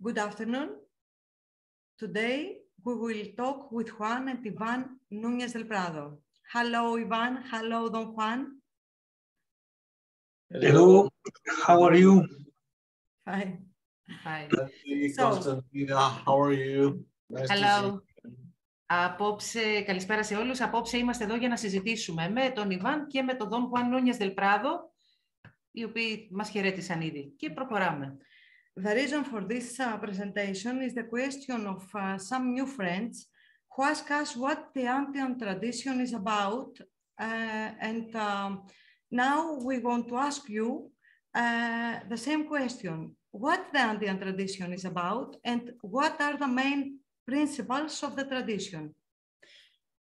Good afternoon. Today we will talk with Juan and Ivan Núñez del Prado. Hello, Ivan. Hello, Don Juan. Hello, how are you? Hi. Hi. Hey, So- Constantina, how are you? Nice to see Hello. you. Απόψε, καλησπέρα σε όλους. Απόψε είμαστε εδώ για να συζητήσουμε με τον Ιβάν και με τον Δον Χουάν Νούνιες Δελπράδο, οι οποίοι μας χαιρέτησαν ήδη. Και προχωράμε. The reason for this uh, presentation is the question of uh, some new friends who ask us what the Andean tradition is about. Uh, and um, now we want to ask you uh, the same question. What the Andean tradition is about and what are the main principles of the tradition?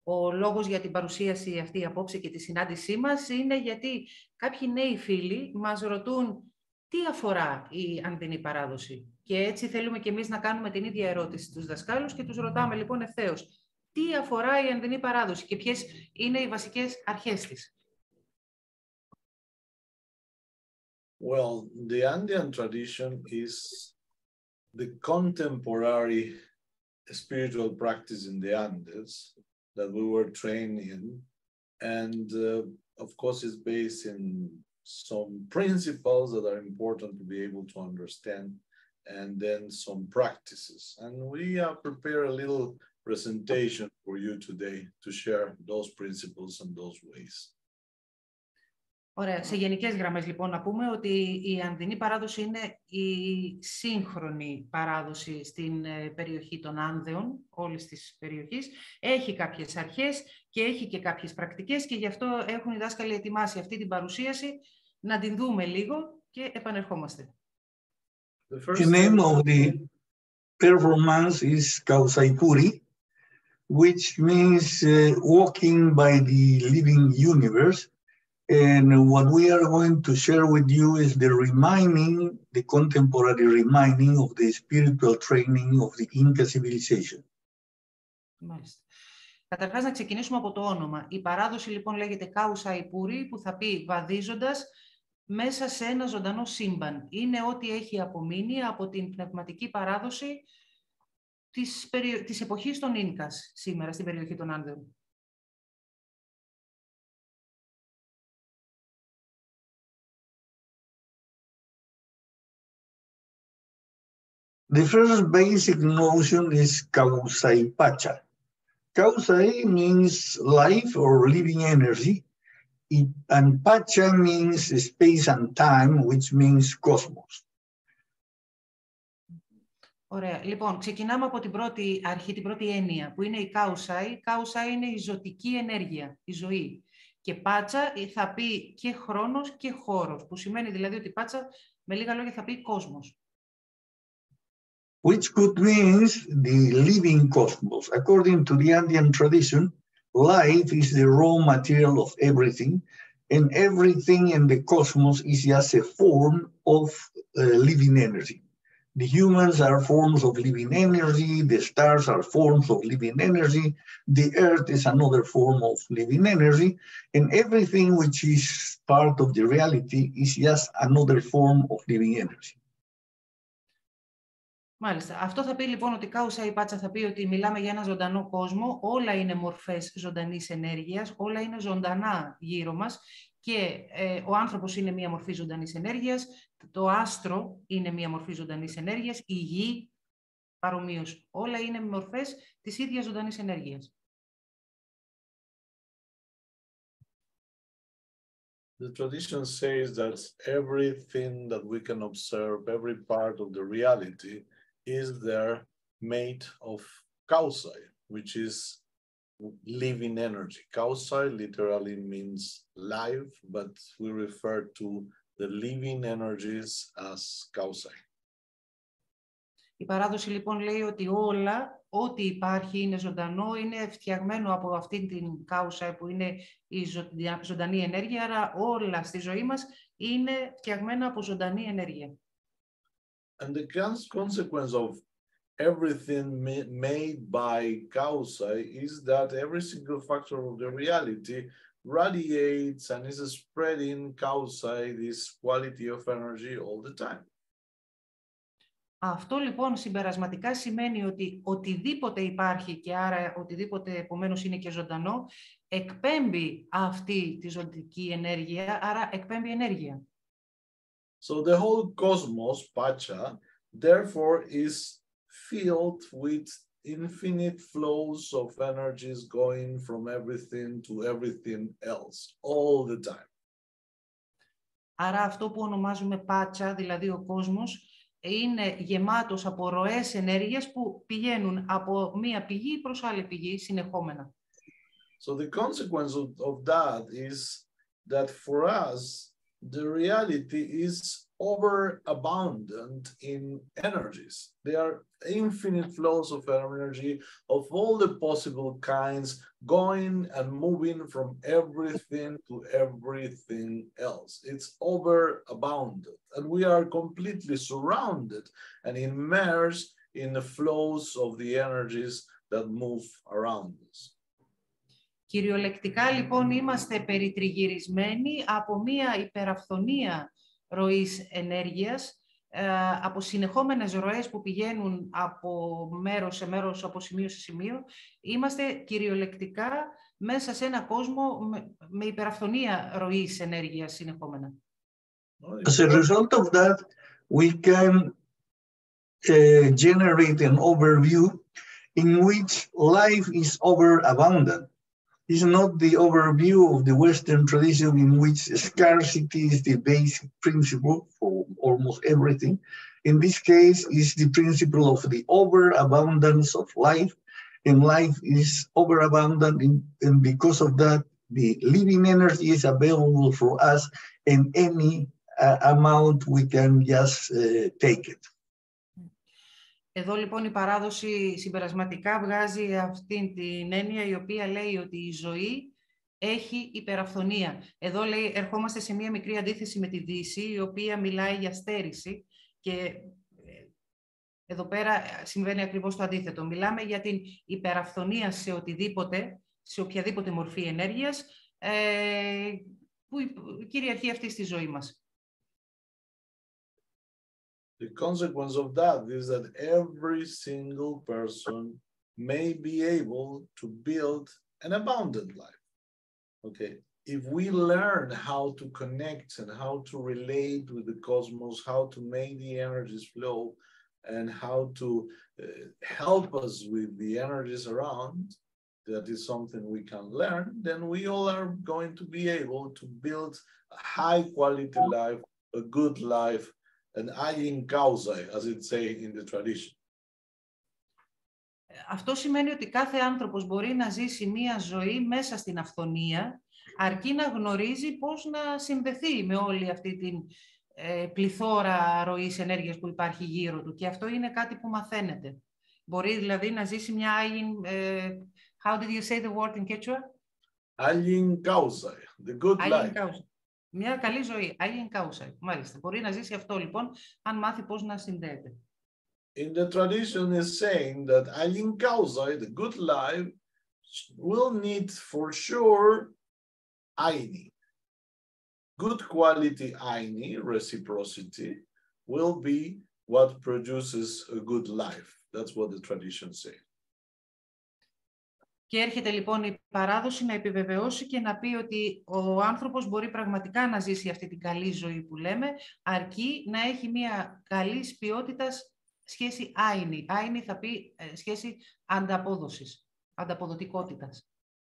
Ο λόγος για την παρουσίαση αυτή απόψε και τη συνάντησή μας είναι γιατί κάποιοι νέοι φίλοι μας ρωτούν τι αφορά η ανδινή παράδοση; Και έτσι θέλουμε και εμείς να κάνουμε την ίδια ερώτηση στους δασκάλους και τους ρωτάμε λοιπόν ευθέως τι αφορά η ανδινή παράδοση και ποιες είναι οι βασικές αρχές της; Well, the Andean tradition is the contemporary spiritual practice in the Andes that we were trained in. And uh, of course, it's based in some principles that are important to be able to understand, and then some practices. And we uh, prepare a little presentation for you today to share those principles and those ways. Ωραία. Σε γενικές γραμμές λοιπόν να πούμε ότι η ανδινή παράδοση είναι η σύγχρονη παράδοση στην ε, περιοχή των Άνδεων, όλης της περιοχής. Έχει κάποιες αρχές και έχει και κάποιες πρακτικές και γι' αυτό έχουν οι δάσκαλοι ετοιμάσει αυτή την παρουσίαση να την δούμε λίγο και επανερχόμαστε. The The first name of the performance is Kausaipuri, which means uh, walking by the living universe. And what we are going to share with you is the reminding, the contemporary reminding of the spiritual training of the Inca civilization. Μάλιστα. Καταρχάς να ξεκινήσουμε από το όνομα. Η παράδοση λοιπόν λέγεται Κάουσα Ιπούρη που θα πει βαδίζοντας μέσα σε ένα ζωντανό σύμπαν. Είναι ό,τι έχει απομείνει από την πνευματική παράδοση της, περι... της εποχής των Ίνκας σήμερα στην περιοχή των Άνδεων. The first basic notion is Kausai Pacha. Kausai means life or living energy, it- and Pacha means space and time, which means cosmos. Ωραία. Λοιπόν, ξεκινάμε από την πρώτη αρχή, την πρώτη έννοια, που είναι η κάουσα. Η κάουσα είναι η ζωτική ενέργεια, η ζωή. Και πάτσα ε, θα πει και χρόνος και χώρος, που σημαίνει δηλαδή ότι πάτσα, με λίγα λόγια, θα πει κόσμος. Which could mean the living cosmos. According to the Andean tradition, life is the raw material of everything, and everything in the cosmos is just a form of uh, living energy. The humans are forms of living energy, the stars are forms of living energy, the earth is another form of living energy, and everything which is part of the reality is just another form of living energy. Μάλιστα. Αυτό θα πει λοιπόν ότι κάουσα η πάτσα θα πει ότι μιλάμε για ένα ζωντανό κόσμο, όλα είναι μορφές ζωντανής ενέργειας, όλα είναι ζωντανά γύρω μας και ε, ο άνθρωπος είναι μία μορφή ζωντανής ενέργειας, το άστρο είναι μία μορφή ζωντανής ενέργειας, η γη παρομοίως. Όλα είναι μορφές της ίδιας ζωντανής ενέργειας. The tradition says that everything that we can observe, every part of the reality, is there made of kausai, which is living energy. Kausai literally means life, but we refer to the living energies as kausai. Η παράδοση λοιπόν λέει ότι όλα, ό,τι υπάρχει είναι ζωντανό, είναι φτιαγμένο από αυτή την κάουσα που είναι η ζω- ζωντανή ενέργεια, άρα όλα στη ζωή μας είναι φτιαγμένα από ζωντανή ενέργεια. And the consequence of everything made by causa is that every single factor of the reality radiates and is spreading causa this quality of energy all the time. Αυτό λοιπόν συμπερασματικά σημαίνει ότι οτιδήποτε υπάρχει και άρα οτιδήποτε επομένως είναι και ζωντανό εκπέμπει αυτή τη ζωντική ενέργεια, άρα εκπέμπει ενέργεια. So the whole cosmos, Pacha, therefore is filled with infinite flows of energies going from everything to everything else all the time. Άρα αυτό που ονομάζουμε πάτσα, δηλαδή ο κόσμος, είναι γεμάτος από ροές ενέργειας που πηγαίνουν από μία πηγή προς άλλη πηγή συνεχόμενα. So the consequence of, of that is that for us, the reality is overabundant in energies. There are infinite flows of energy of all the possible kinds going and moving from everything to everything else. It's overabundant and we are completely surrounded and immersed in the flows of the energies that move around us. Κυριολεκτικά λοιπόν είμαστε περιτριγυρισμένοι από μία υπεραφθονία ροής ενέργειας, από συνεχόμενες ροές που πηγαίνουν από μέρος σε μέρος, από σημείο σε σημείο, είμαστε κυριολεκτικά μέσα σε ένα κόσμο με, με υπεραφθονία ροής ενέργειας συνεχόμενα. As a result of that, we can uh, generate an overview in which life is overabundant. Is not the overview of the Western tradition in which scarcity is the basic principle for almost everything. In this case, is the principle of the overabundance of life, and life is overabundant, in, and because of that, the living energy is available for us, and any uh, amount we can just uh, take it. Εδώ λοιπόν η παράδοση συμπερασματικά βγάζει αυτή την έννοια η οποία λέει ότι η ζωή έχει υπεραφθονία. Εδώ λέει, ερχόμαστε σε μία μικρή αντίθεση με τη Δύση, η οποία μιλάει για στέρηση και ε, εδώ πέρα συμβαίνει ακριβώς το αντίθετο. Μιλάμε για την υπεραφθονία σε οτιδήποτε, σε οποιαδήποτε μορφή ενέργειας, ε, που κυριαρχεί αυτή στη ζωή μας. The consequence of that is that every single person may be able to build an abundant life. Okay, if we learn how to connect and how to relate with the cosmos, how to make the energies flow, and how to uh, help us with the energies around, that is something we can learn, then we all are going to be able to build a high quality life, a good life, an ayin causa, as it say in the tradition. Αυτό σημαίνει ότι κάθε άνθρωπος μπορεί να ζήσει μία ζωή μέσα στην αυθονία, αρκεί να γνωρίζει πώς να συνδεθεί με όλη αυτή την ε, πληθώρα ροής ενέργειας που υπάρχει γύρω του. Και αυτό είναι κάτι που μαθαίνεται. Μπορεί δηλαδή να ζήσει μια ayin... Ε, how did you say the word in Quechua? Ayin causa, the good life. Causa. Μια καλή ζωή. Άγιεν κάουσα. Μάλιστα. Μπορεί να ζήσει αυτό λοιπόν, αν μάθει πώς να συνδέεται. In the tradition is saying that Ayin Kausa, the good life, will need for sure Aini. Good quality Aini, reciprocity, will be what produces a good life. That's what the tradition says. Και έρχεται λοιπόν η παράδοση να επιβεβαιώσει και να πει ότι ο άνθρωπος μπορεί πραγματικά να ζήσει αυτή την καλή ζωή που λέμε, αρκεί να έχει μια καλή ποιότητα σχέση άινη. Άινη θα πει ε, σχέση ανταπόδοσης, ανταποδοτικότητας.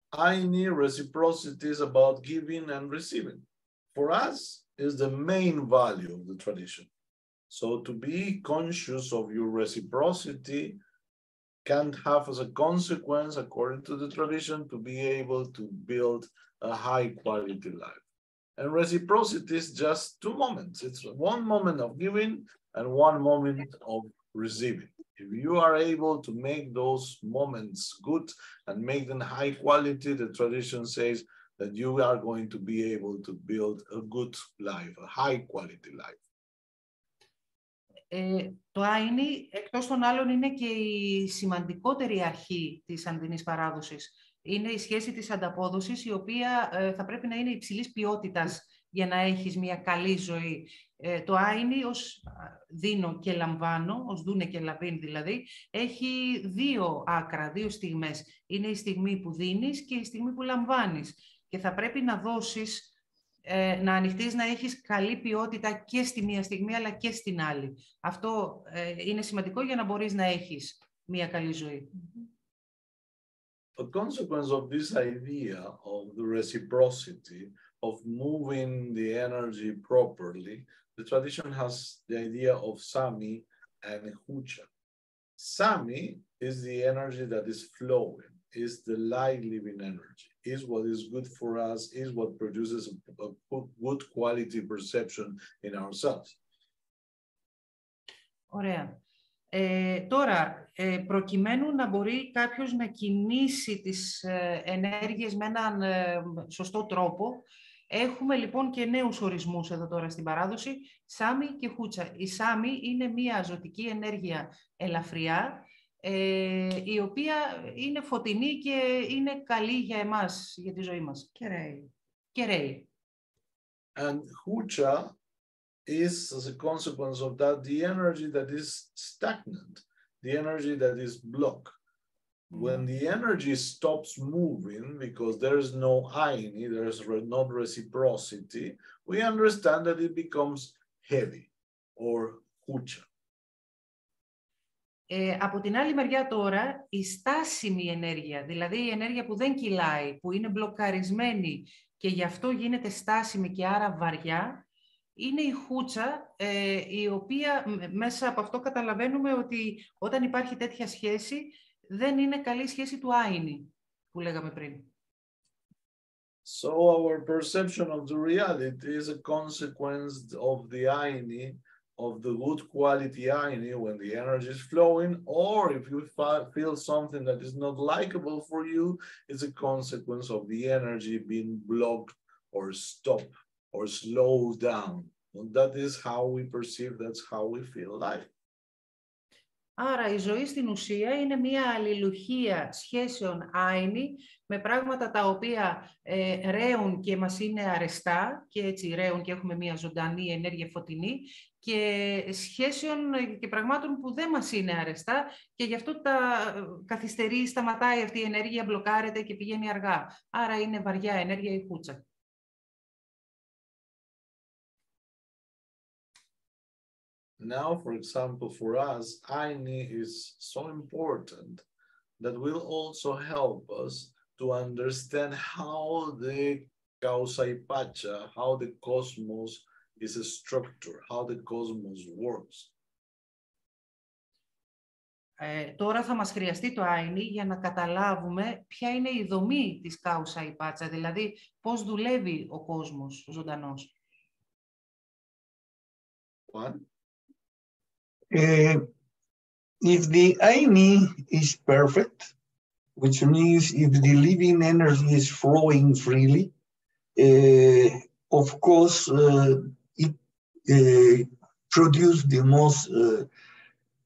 Άινη reciprocity is about giving and receiving. For us is the main value of the tradition. So to be conscious of your reciprocity can have as a consequence, according to the tradition, to be able to build a high quality life. And reciprocity is just two moments. It's one moment of giving and one moment of receiving. If you are able to make those moments good and make them high quality, the tradition says that you are going to be able to build a good life, a high quality life. Ε, το Άινι, εκτός των άλλων, είναι και η σημαντικότερη αρχή της Ανδινής παράδοσης. είναι η σχέση της ανταπόδοσης, η οποία ε, θα πρέπει να είναι υψηλής ποιότητας για να έχεις μια καλή ζωή. Ε, το άινι ως δίνω και λαμβάνω, ως δούνε και λαβίν δηλαδή, έχει δύο άκρα, δύο στιγμές. Είναι η στιγμή που δίνεις και η στιγμή που λαμβάνεις. Και θα πρέπει να δώσεις, ε, να ανοιχτείς, να έχεις καλή ποιότητα και στη μία στιγμή, αλλά και στην άλλη. Αυτό ε, είναι σημαντικό για να μπορείς να έχεις μια καλή ζωή. A consequence of this idea of the reciprocity of moving the energy properly, the tradition has the idea of Sami and Hucha. Sami is the energy that is flowing, is the light living energy, is what is good for us, is what produces a, a good quality perception in ourselves. Ωραία. Ε, τώρα, ε, προκειμένου να μπορεί κάποιος να κινήσει τις ε, ενέργειες με έναν ε, σωστό τρόπο, Έχουμε λοιπόν και νέους ορισμούς εδώ τώρα στην παράδοση, Σάμι και Χούτσα. Η Σάμι είναι μια ζωτική ενέργεια ελαφριά, ε, η οποία είναι φωτεινή και είναι καλή για εμάς, για τη ζωή μας. Και ρέει. Και ρέει. And Hucha is, as a consequence of that, the energy that is stagnant, the energy that is blocked. When the energy stops moving because there is no aini, there is not reciprocity, we understand that it becomes heavy or hucha. Ε, από την άλλη μεριά τώρα, η στάσιμη ενέργεια, δηλαδή η ενέργεια που δεν κυλάει, που είναι μπλοκαρισμένη και γι' αυτό γίνεται στάσιμη και άρα βαριά, είναι η χούτσα, ε, η οποία μέσα από αυτό καταλαβαίνουμε ότι όταν υπάρχει τέτοια σχέση, δεν είναι καλή σχέση του άινη, που λέγαμε πριν. So our perception of the reality is a consequence of the aini, of the good quality aini when the energy is flowing, or if you feel something that is not likable for you, it's a consequence of the energy being blocked or stopped or slowed down. And that is how we perceive, that's how we feel life. Άρα η ζωή στην ουσία είναι μια αλληλουχία σχέσεων άινη με πράγματα τα οποία ε, ρέουν και μας είναι αρεστά και έτσι ρέουν και έχουμε μια ζωντανή ενέργεια φωτεινή και σχέσεων και πραγμάτων που δεν μας είναι αρεστά και γι' αυτό τα καθυστερεί, σταματάει αυτή η ενέργεια, μπλοκάρεται και πηγαίνει αργά. Άρα είναι βαριά ενέργεια η κούτσα. Now, for example, for us, Aini is so important that will also help us to understand how the Kausaipacha, how the cosmos is a structure, how the cosmos works. Ε, τώρα θα μας χρειαστεί το Άινι για να καταλάβουμε ποια είναι η δομή της Κάουσα Υπάτσα, δηλαδή πώς δουλεύει ο κόσμος ο ζωντανός. One. Uh, if the Aini is perfect, which means if the living energy is flowing freely, uh, of course, uh, it uh, produces the most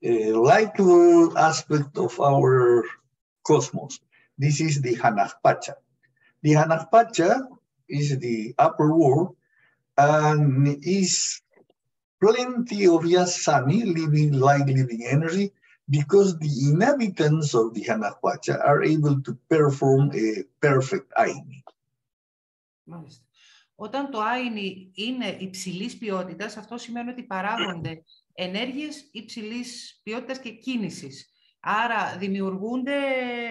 likable aspect of our cosmos. This is the Hanakpacha. The Hanakpacha is the upper world and is plenty of Yasami living like living energy because the inhabitants of the Hanakwacha are able to perform a perfect Aini. Μάλιστα. Όταν το Άινι είναι υψηλής ποιότητας, αυτό σημαίνει ότι παράγονται ενέργειες υψηλής ποιότητας και κίνησης. Άρα δημιουργούνται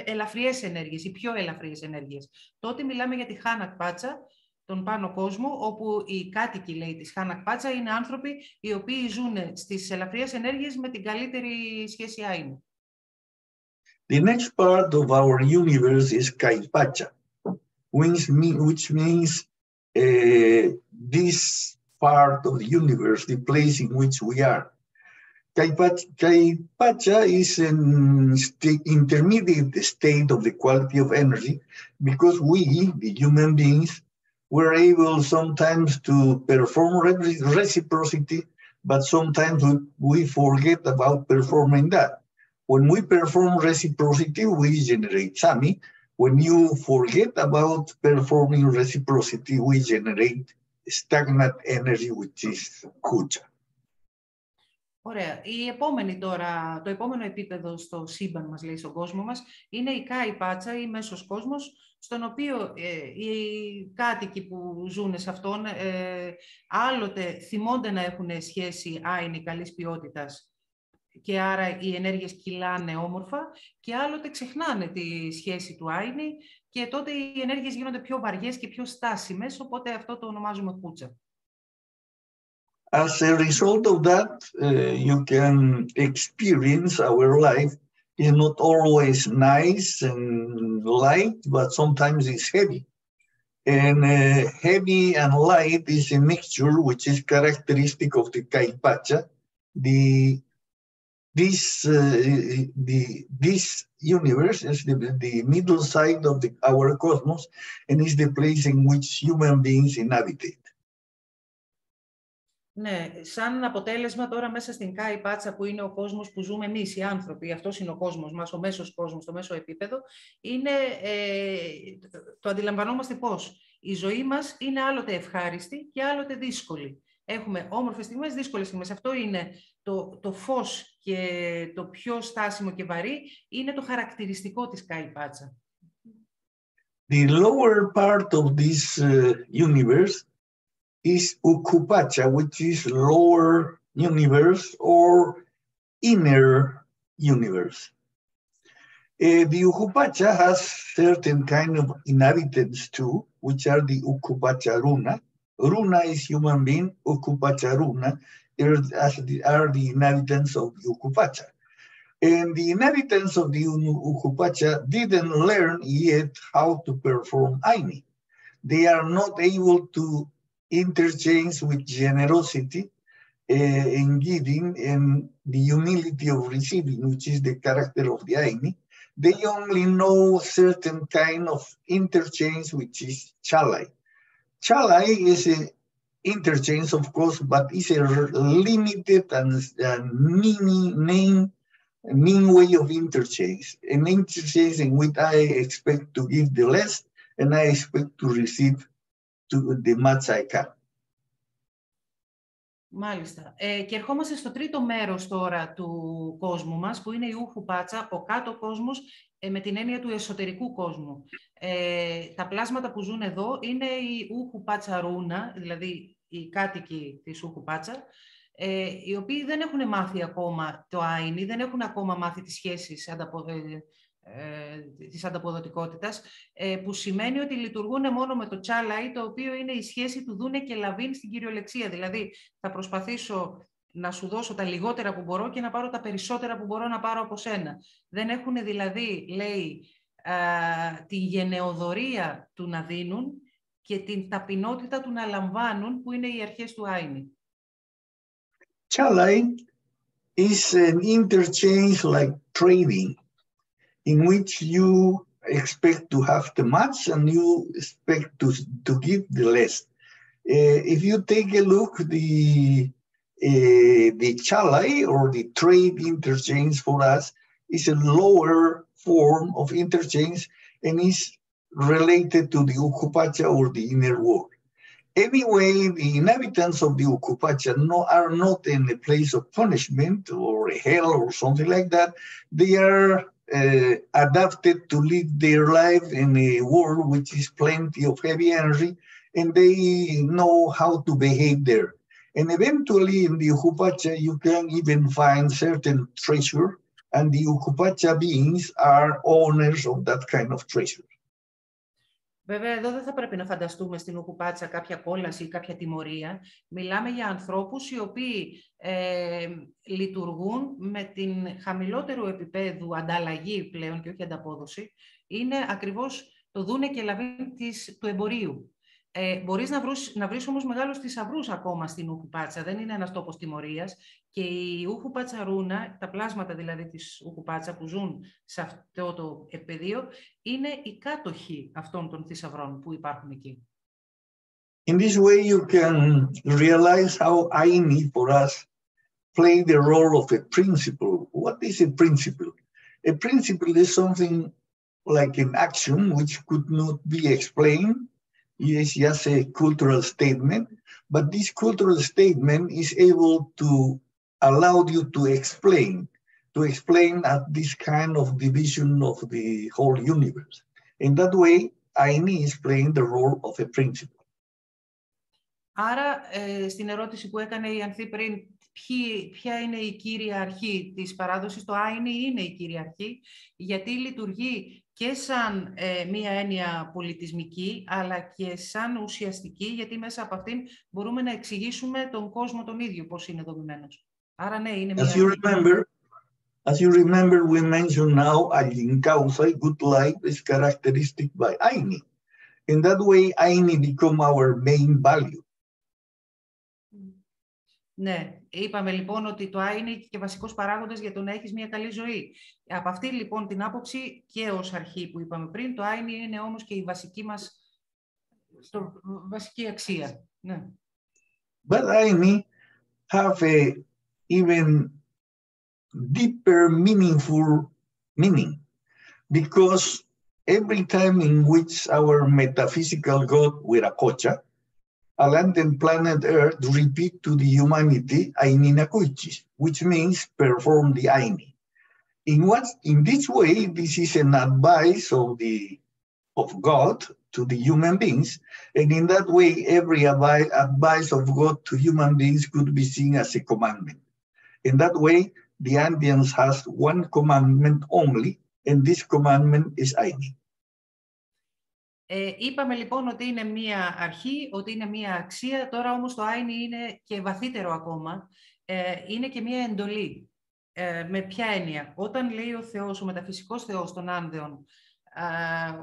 ελαφριές ενέργειες ή πιο ελαφριές ενέργειες. Τότε μιλάμε για τη Χάνακ Πάτσα, τον πάνω κόσμο, όπου οι κάτοικοι, λέει, της Χάνακ Πάτσα είναι άνθρωποι οι οποίοι ζουν στις ελαφριές ενέργειες με την καλύτερη σχέση άϊνου. The next part of our universe is Kaipacha, which, which means uh, this part of the universe, the place in which we are. Kaipacha is an intermediate state of the quality of energy because we, the human beings, we're able sometimes to perform reciprocity, but sometimes we forget about performing that. When we perform reciprocity, we generate Sami. when you forget about performing reciprocity, we generate stagnant energy, which is kucha. Ωραία. Η επόμενη τώρα, το επόμενο επίπεδο στο σύμπαν μας, λέει, στον κόσμο μας, είναι η Κάι Πάτσα, η μέσος κόσμος, στον οποίο ε, οι κάτοικοι που ζουν σε αυτόν ε, άλλοτε θυμώνται να έχουν σχέση άϊνη καλής ποιότητας και άρα οι ενέργειες κυλάνε όμορφα και άλλοτε ξεχνάνε τη σχέση του άϊνη και τότε οι ενέργειες γίνονται πιο βαριές και πιο στάσιμες, οπότε αυτό το ονομάζουμε κούτσα. As a result of that, uh, you can experience our life is not always nice and light, but sometimes it's heavy. And uh, heavy and light is a mixture which is characteristic of the Kaipacha. The this uh, the this universe is the, the middle side of the, our cosmos and is the place in which human beings inhabit it. Ναι, σαν αποτέλεσμα τώρα μέσα στην ΚΑΙ Πάτσα που είναι ο κόσμος που ζούμε εμείς οι άνθρωποι, αυτός είναι ο κόσμος μας, ο μέσος κόσμος, το μέσο επίπεδο, είναι, ε, το αντιλαμβανόμαστε πώς. Η ζωή μας είναι άλλοτε ευχάριστη και άλλοτε δύσκολη. Έχουμε όμορφες στιγμές, δύσκολες στιγμές. Αυτό είναι το, το φως και το πιο στάσιμο και βαρύ, είναι το χαρακτηριστικό της ΚΑΙ Πάτσα. The lower part of this uh, universe is Ukupacha, which is lower universe or inner universe. Uh, the Ukupacha has certain kind of inhabitants too, which are the Ukupacha Runa. Runa is human being, Ukupacha Runa are the, are the inhabitants of the Ukupacha. And the inhabitants of the Ukupacha didn't learn yet how to perform Aini. They are not able to interchange with generosity uh, in giving and the humility of receiving, which is the character of the Aini. They only know certain kind of interchange, which is chalai. Chalai is an interchange, of course, but it's a limited and, and mini name, mean way of interchange. An interchange in which I expect to give the less and I expect to receive to the much I can. Μάλιστα. Ε, και ερχόμαστε στο τρίτο μέρος τώρα του κόσμου μας, που είναι η Ούχου Πάτσα, ο κάτω κόσμος, ε, με την έννοια του εσωτερικού κόσμου. Ε, τα πλάσματα που ζουν εδώ είναι η Ούχου Πάτσα Ρούνα, δηλαδή οι κάτοικοι της Ούχου Πάτσα, ε, οι οποίοι δεν έχουν μάθει ακόμα το άινι, δεν έχουν ακόμα μάθει τις σχέσεις ανταπο, ε, ε, της ανταποδοτικότητας, ε, που σημαίνει ότι λειτουργούν μόνο με το τσάλαϊ, το οποίο είναι η σχέση του δούνε και λαβίν στην κυριολεξία. Δηλαδή, θα προσπαθήσω να σου δώσω τα λιγότερα που μπορώ και να πάρω τα περισσότερα που μπορώ να πάρω από σένα. Δεν έχουν δηλαδή, λέει, τη γενεοδορία του να δίνουν και την ταπεινότητα του να λαμβάνουν, που είναι οι αρχές του Άινι. Chalai is an interchange like trading. In which you expect to have the much and you expect to, to give the less. Uh, if you take a look, the uh, the chalai or the trade interchange for us is a lower form of interchange and is related to the Ukupacha or the inner world. Anyway, the inhabitants of the Ukupacha no, are not in a place of punishment or hell or something like that. They are uh, adapted to live their life in a world which is plenty of heavy energy, and they know how to behave there. And eventually in the Ukupacha, you can even find certain treasure, and the Ukupacha beings are owners of that kind of treasure. Βέβαια, εδώ δεν θα πρέπει να φανταστούμε στην Ουκουπάτσα κάποια κόλαση ή κάποια τιμωρία. Μιλάμε για ανθρώπους οι οποίοι ε, λειτουργούν με την χαμηλότερου επίπεδου ανταλλαγή πλέον και όχι ανταπόδοση. Είναι ακριβώς το δούνε και λαβή της, του εμπορίου. Ε, μπορείς να βρεις, να βρεις όμως μεγάλους θησαυρούς ακόμα στην Ουχουπάτσα. Δεν είναι ένας τόπος τιμωρίας. Και η Ουχουπάτσα Ρούνα, τα πλάσματα δηλαδή της Ουχουπάτσα που ζουν σε αυτό το πεδίο, είναι οι κάτοχοι αυτών των θησαυρών που υπάρχουν εκεί. In this way you can realize how Aini for us play the role of a principle. What is a principle? A principle is something like an action which could not be explained. It's just a cultural statement, but this cultural statement is able to allow you to explain, to explain at this kind of division of the whole universe. In that way, Aini is playing the role of a principle. Άρα, ε, στην ερώτηση που έκανε η Ανθή πριν, ποιοι, ποια είναι η κύρια αρχή της παράδοσης, το Άινι είναι η κύρια αρχή, γιατί λειτουργεί και σαν ε, μία έννοια πολιτισμική, αλλά και σαν ουσιαστική, γιατί μέσα από αυτήν μπορούμε να εξηγήσουμε τον κόσμο τον ίδιο, πώς είναι δομημένος. Άρα, ναι, είναι μία... As you remember, as you remember, we mentioned now Alincausa, good life is characteristic by Aini. In that way, Aini become our main value. Ναι, είπαμε λοιπόν ότι το Α είναι και βασικός παράγοντας για το να έχεις μια καλή ζωή. Από αυτή λοιπόν την άποψη και ως αρχή που είπαμε πριν, το Α είναι όμως και η βασική μας το, βασική αξία. Ναι. But Aini have a even deeper meaningful meaning because every time in which our metaphysical God Wiracocha land and planet Earth repeat to the humanity Aini Nakuichis, which means perform the Aini. In what in this way, this is an advice of the of God to the human beings, and in that way, every advice of God to human beings could be seen as a commandment. In that way, the Andeans has one commandment only, and this commandment is Aini. Ε, είπαμε λοιπόν ότι είναι μία αρχή, ότι είναι μία αξία, τώρα όμως το άινι είναι και βαθύτερο ακόμα, ε, είναι και μία εντολή. Ε, με ποια έννοια; Όταν λέει ο Θεός, ο μεταφυσικός Θεός των Άνδεων,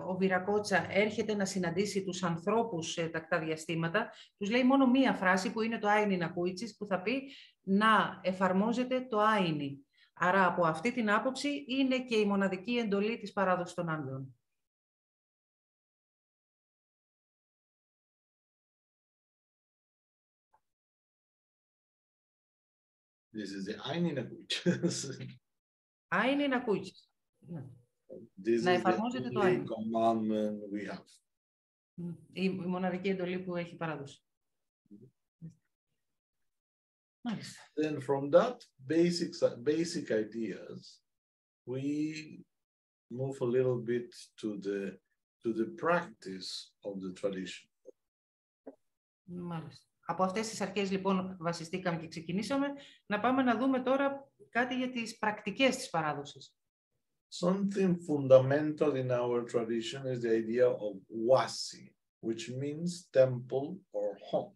ο Βυρακότσα έρχεται να συναντήσει τους ανθρώπους σε τακτά διαστήματα, τους λέει μόνο μία φράση που είναι το άινι Νακούιτσις, που θα πει να εφαρμόζεται το άινι. Άρα από αυτή την άποψη είναι και η μοναδική εντολή της παράδοσης των Άνδεων. This is the Aini Nakuchas. Άινι Νακούιτσις. This Να is the εφαρμόζεται το only άινι. commandment we have. Η, η μοναδική εντολή που έχει παράδοση. Μάλιστα. Then from that basic, basic ideas, we move a little bit to the, to the practice of the tradition. Μάλιστα. Από αυτές τις αρχές λοιπόν βασιστήκαμε και ξεκινήσαμε να πάμε να δούμε τώρα κάτι για τις πρακτικές της παράδοσης. Something fundamental in our tradition is the idea of wasi, which means temple or home.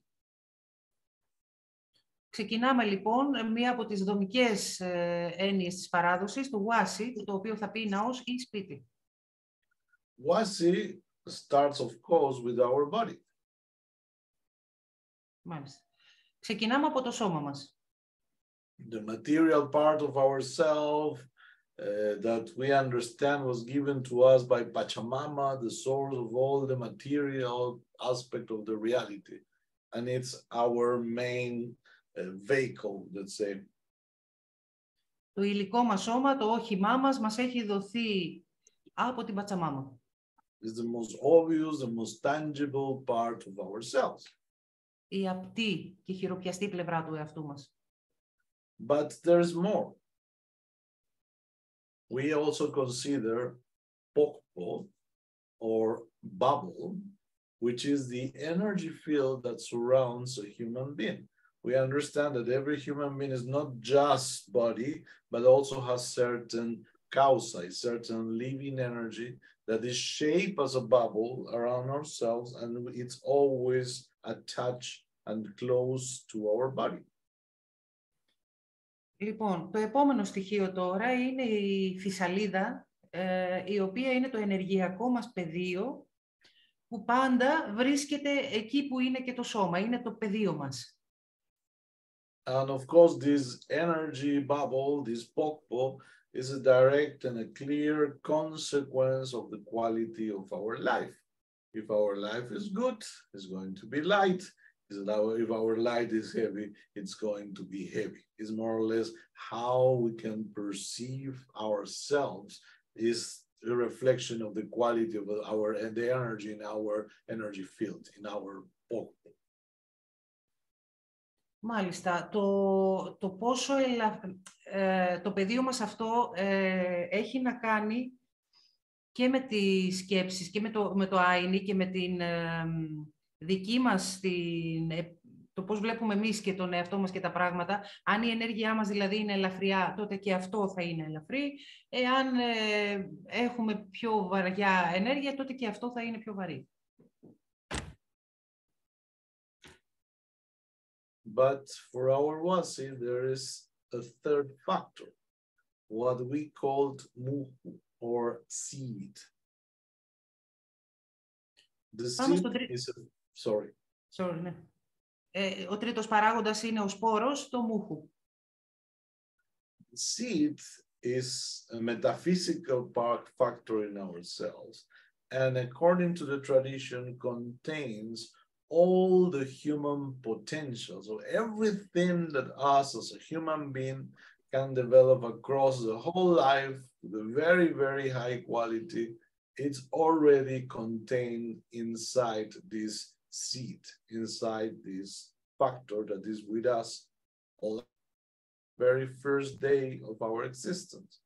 Ξεκινάμε λοιπόν μία από τις δομικές ε, έννοιες της παράδοσης, το wasi, το οποίο θα πει ναός ή σπίτι. Wasi starts, of course, with our body. Μάλιστα. Ξεκινάμε από το σώμα μας. The material part of ourself uh, that we understand was given to us by Pachamama, the source of all the material aspect of the reality. And it's our main uh, vehicle, let's say. Το υλικό μας σώμα, το όχημά μας, μας έχει δοθεί από την Πατσαμάμα. It's the most obvious, the most tangible part of ourselves. Η απτή και χειροπιαστή πλευρά του εαυτού μας. But there's more. We also consider Pokpo or bubble, which is the energy field that surrounds a human being. We understand that every human being is not just body, but also has certain causa, certain living energy that is shaped as a bubble around ourselves, and it's always attached and close to our body. Λοιπόν, το επόμενο στοιχείο τώρα είναι η φυσαλίδα, ε, η οποία είναι το ενεργειακό μας πεδίο, που πάντα βρίσκεται εκεί που είναι και το σώμα, είναι το πεδίο μας. And of course, this energy bubble, this pokpo, is a direct and a clear consequence of the quality of our life. If our life is good, it's going to be light. If our light is heavy, it's going to be heavy. It's more or less how we can perceive ourselves is a reflection of the quality of our and the energy in our energy field, in our pokpo. Μάλιστα. Το, το πόσο ελα... ε, το πεδίο μας αυτό ε, έχει να κάνει και με τις σκέψεις και με το, με το άινι και με την ε, δική μας την, το πώς βλέπουμε εμείς και τον εαυτό μας και τα πράγματα. Αν η ενέργειά μας δηλαδή είναι ελαφριά, τότε και αυτό θα είναι ελαφρύ. Εάν ε, έχουμε πιο βαριά ενέργεια, τότε και αυτό θα είναι πιο βαρύ. But for our wasi, there is a third factor, what we called muhu or seed. The seed is a, sorry. Sorry, ναι. Ε, ο τρίτος παράγοντας είναι ο σπόρος, το μούχου. Seed is a metaphysical factor in ourselves and according to the tradition contains all the human potential. So everything that us as a human being can develop across the whole life with a very, very high quality, it's already contained inside this seed, inside this factor that is with us all the very first day of our existence.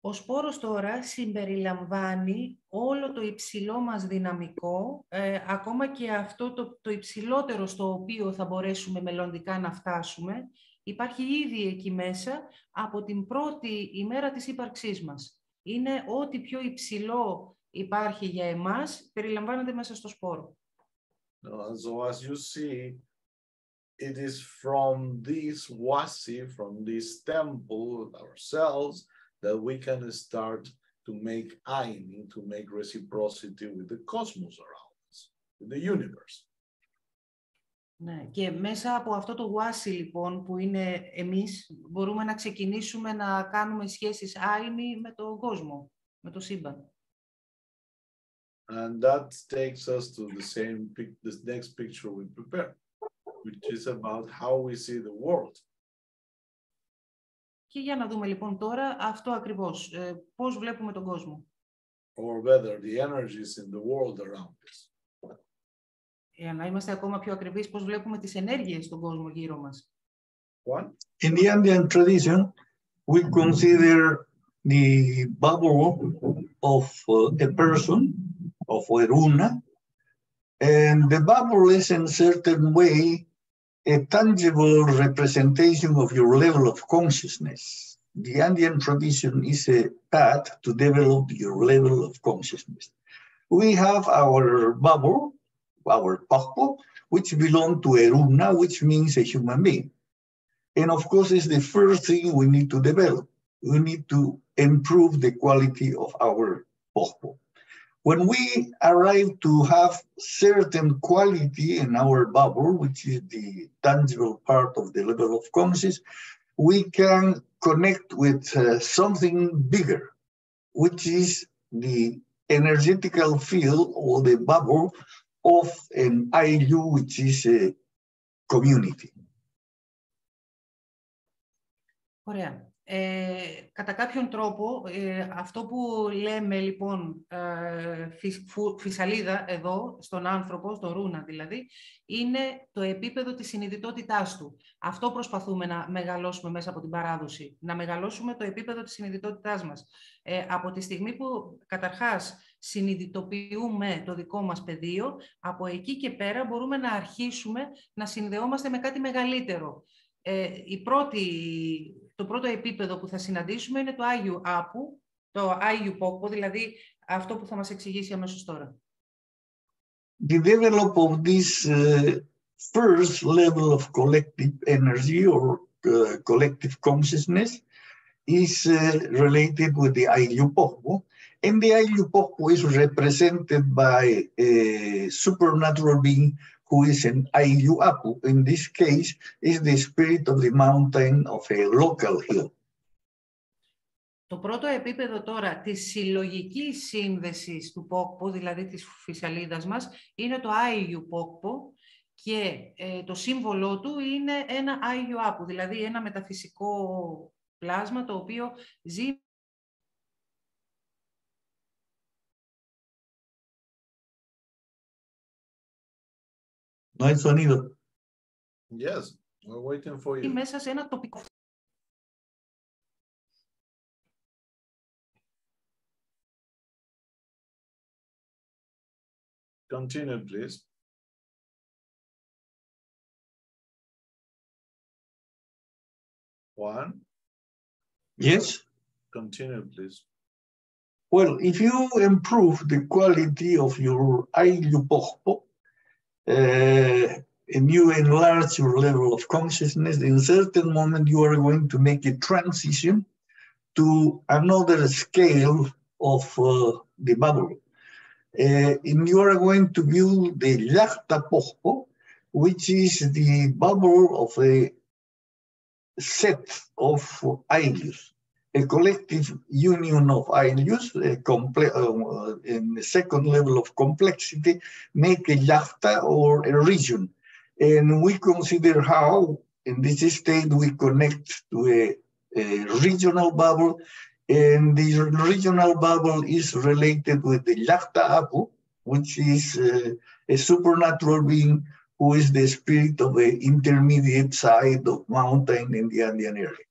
Ο σπόρος τώρα συμπεριλαμβάνει όλο το υψηλό μας δυναμικό, ε, ακόμα και αυτό το, το υψηλότερο στο οποίο θα μπορέσουμε μελλοντικά να φτάσουμε, υπάρχει ήδη εκεί μέσα από την πρώτη ημέρα της ύπαρξής μας. Είναι ό,τι πιο υψηλό υπάρχει για εμάς, περιλαμβάνεται μέσα στο σπόρο. So as you see, it is from this wasi, from this temple ourselves, that we can start to make aini, to make reciprocity with the cosmos around us, with the universe. Ναι, και μέσα από αυτό το WASI λοιπόν που είναι εμείς μπορούμε να ξεκινήσουμε να κάνουμε σχέσεις άινη με τον κόσμο, με το σύμπαν. And that takes us to the same the next picture we prepare, which is about how we see the world. Και για να δούμε λοιπόν τώρα αυτό ακριβώς, ε, πώς βλέπουμε τον κόσμο. Or whether the energies in the world around us. Για να είμαστε ακόμα πιο ακριβείς, πώς βλέπουμε τις ενέργειες στον κόσμο γύρω μας. What? In the Andean tradition, we consider the bubble of uh, a person, of Eruna, and the bubble is in certain way a tangible representation of your level of consciousness. The Andean tradition is a path to develop your level of consciousness. We have our bubble, our papo, which belong to Eruna, which means a human being. And of course, it's the first thing we need to develop. We need to improve the quality of our papo. When we arrive to have certain quality in our bubble, which is the tangible part of the level of consciousness, we can connect with uh, something bigger, which is the energetical field or the bubble of an IU, which is a community. Ωραία. Ε, κατά κάποιον τρόπο, ε, αυτό που λέμε λοιπόν ε, φυσ, φου, φυσαλίδα εδώ, στον άνθρωπο, στον ρούνα δηλαδή, είναι το επίπεδο της συνειδητότητάς του. Αυτό προσπαθούμε να μεγαλώσουμε μέσα από την παράδοση, να μεγαλώσουμε το επίπεδο της συνειδητότητάς μας. Ε, από τη στιγμή που καταρχάς συνειδητοποιούμε το δικό μας πεδίο, από εκεί και πέρα μπορούμε να αρχίσουμε να συνδεόμαστε με κάτι μεγαλύτερο. Ε, η πρώτη το πρώτο επίπεδο που θα συναντήσουμε είναι το Άγιου Άπου, το Άγιου Πόκο, δηλαδή αυτό που θα μας εξηγήσει αμέσως τώρα. The develop of this uh, first level of collective energy or uh, collective consciousness is uh, related with the Ailyu Pokpo. And the Ailyu Pokpo is represented by a supernatural being who is an Ayu Apu. In this case, is the spirit of the mountain of a local hill. Το πρώτο επίπεδο τώρα της συλλογικής σύνδεσης του Πόκπο, δηλαδή της φυσαλίδας μας, είναι το Άγιου Πόκπο και ε, το σύμβολό του είναι ένα Άγιου Άπου, δηλαδή ένα μεταφυσικό πλάσμα το οποίο ζει No hay sonido. Yes, we're waiting for you. meses en atópico. Continue, please. One. Yes. Continue, please. Well, if you improve the quality of your aeroporto, and you enlarge your level of consciousness, in certain moment you are going to make a transition to another scale of uh, the bubble. Uh, and you are going to build the Yachta Pochpo, which is the bubble of a set of Ailius a collective union of comple- uh, in the second level of complexity, make a yachta or a region. And we consider how, in this state, we connect to a, a regional bubble, and the regional bubble is related with the yachta apu, which is uh, a supernatural being who is the spirit of the intermediate side of mountain in the Andean area.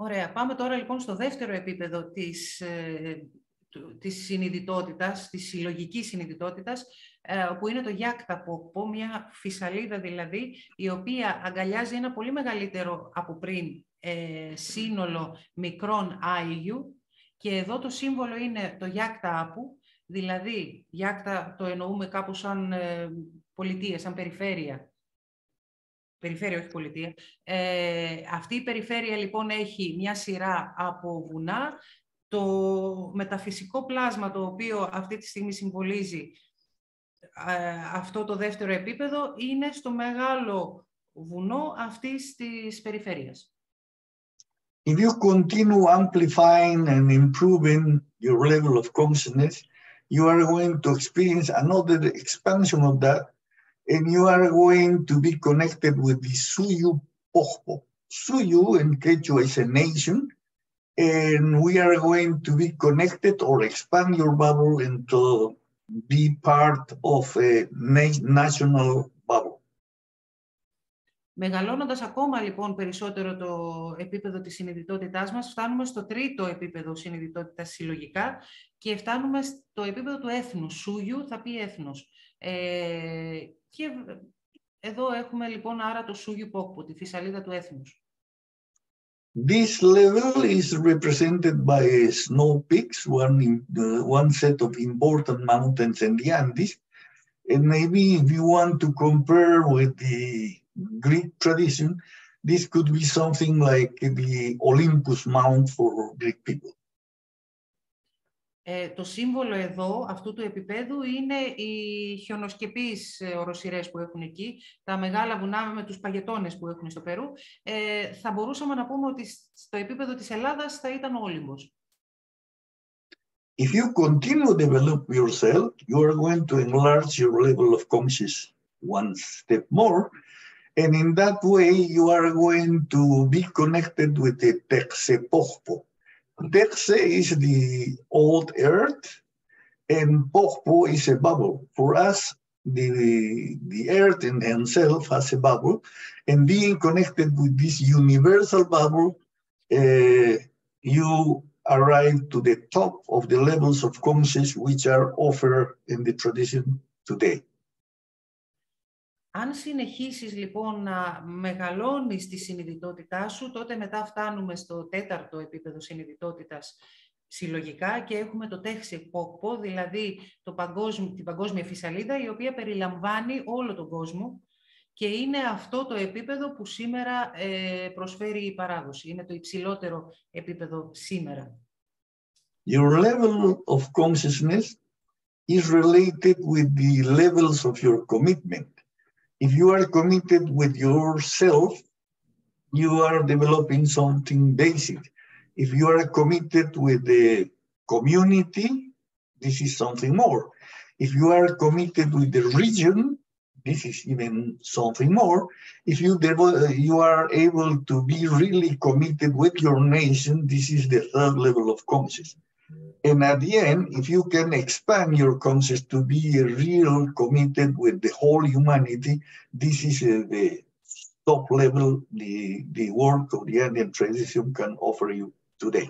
Ωραία. Πάμε τώρα λοιπόν στο δεύτερο επίπεδο της, ε, του- της συνειδητότητας, της συλλογικής συνειδητότητας, ε, που είναι το llaqta poqpo, μια φυσαλίδα δηλαδή, η οποία αγκαλιάζει ένα πολύ μεγαλύτερο από πριν ε, σύνολο μικρών ayllu και εδώ το σύμβολο είναι το llaqta apu, δηλαδή llaqta το εννοούμε κάπου σαν ε, πολιτεία, σαν περιφέρεια, περιφέρεια, όχι πολιτεία. Ε, αυτή η περιφέρεια λοιπόν έχει μια σειρά από βουνά. Το μεταφυσικό πλάσμα το οποίο αυτή τη στιγμή συμβολίζει ε, αυτό το δεύτερο επίπεδο είναι στο μεγάλο βουνό αυτής της περιφέρειας. if you continue amplifying and improving your level of consciousness, you are going to experience another expansion of that, and you are going to be connected with the Suyu Pohpo. Suyu in Quechua is a nation, and we are going to be connected or expand your bubble into be part of a na- national bubble. Μεγαλώνοντας ακόμα λοιπόν περισσότερο το επίπεδο της συνειδητότητάς μας, φτάνουμε στο τρίτο επίπεδο συνειδητότητας συλλογικά και φτάνουμε στο επίπεδο του έθνους. Σούγιου θα πει έθνος. Ε, και εδώ έχουμε λοιπόν άρα το Σούγιου Πόκπο, τη φυσαλίδα του έθνους. This level is represented by snow peaks, one, in, uh, one set of important mountains in the Andes. And maybe if you want to compare with the Greek tradition, this could be something like the Olympus Mount for Greek people. Ε, το σύμβολο εδώ, αυτού του επίπεδου, είναι οι χιονοσκεπείς ε, οροσειρές που έχουν εκεί, τα μεγάλα βουνά με τους παγετώνες που έχουν στο Περού. Ε, θα μπορούσαμε να πούμε ότι στο επίπεδο της Ελλάδας θα ήταν ο Όλυμπος. If you continue to develop yourself, you are going to enlarge your level of conscious one step more. And in that way, you are going to be connected with the Texepochpo. Texe is the old earth, and Pochpo is a bubble. For us, the, the earth in itself has a bubble, and being connected with this universal bubble, uh, you arrive to the top of the levels of consciousness which are offered in the tradition today. Αν συνεχίσεις λοιπόν να μεγαλώνεις τη συνειδητότητά σου, τότε μετά φτάνουμε στο τέταρτο επίπεδο συνειδητότητας συλλογικά και έχουμε το τέξι ποκπο, δηλαδή το παγκόσμιο, την παγκόσμια φυσαλίδα, η οποία περιλαμβάνει όλο τον κόσμο και είναι αυτό το επίπεδο που σήμερα ε, προσφέρει η παράδοση. Είναι το υψηλότερο επίπεδο σήμερα. Your level of consciousness is related with the levels of your commitment. If you are committed with yourself, you are developing something basic. If you are committed with the community, this is something more. If you are committed with the region, this is even something more. If you you are able to be really committed with your nation, this is the third level of consciousness. And at the end, if you can expand your conscious to be a real committed with the whole humanity, this is uh, the top level the, the work of the Indian tradition can offer you today.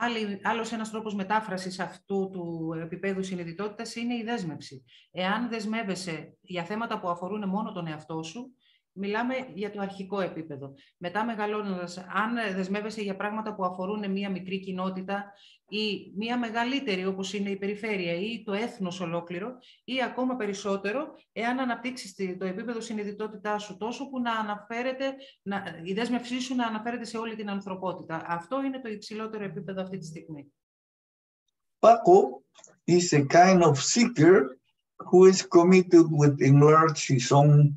Άλλη, άλλος ένας τρόπος μετάφρασης αυτού του επίπεδου συνειδητότητας είναι η δέσμευση. Εάν δεσμεύεσαι για θέματα που αφορούν μόνο τον εαυτό σου, μιλάμε για το αρχικό επίπεδο. Μετά μεγαλώνοντας, αν δεσμεύεσαι για πράγματα που αφορούν μία μικρή κοινότητα ή μία μεγαλύτερη όπως είναι η περιφέρεια ή το έθνος ολόκληρο ή ακόμα περισσότερο, εάν αναπτύξεις το επίπεδο συνειδητότητάς σου τόσο που να αναφέρεται, να, η δέσμευσή σου να αναφέρεται σε όλη την ανθρωπότητα. Αυτό είναι το υψηλότερο επίπεδο αυτή τη στιγμή. Paco is a kind of seeker who is committed with enlarge his own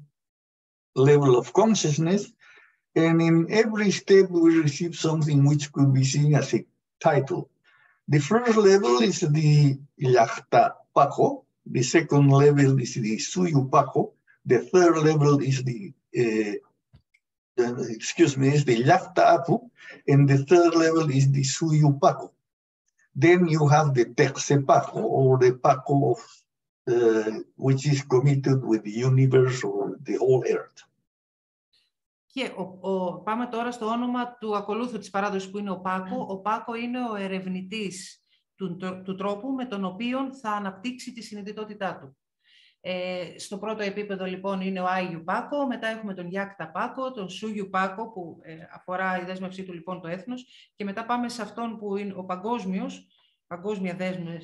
level of consciousness. And in every step, we receive something which could be seen as a title. The first level is the Yachta Paco. The second level is the Suyu Paco. The third level is the, uh, the excuse me, is the Yachta Apu. And the third level is the Suyu Paco. Then you have the Terce Paco or the Paco of uh, which is committed with the universe or the whole earth. Και ο, ο, πάμε τώρα στο όνομα του ακολούθου της παράδοσης που είναι ο Πάκο. Ο Πάκο είναι ο ερευνητής του, του, του τρόπου με τον οποίο θα αναπτύξει τη συνειδητότητά του. Ε, στο πρώτο επίπεδο λοιπόν είναι ο Ayllu Paqo, μετά έχουμε τον Llaqta Paqo, τον Suyu Paqo που ε, αφορά η δέσμευσή του λοιπόν το έθνος και μετά πάμε σε αυτόν που είναι ο παγκόσμιος, παγκόσμια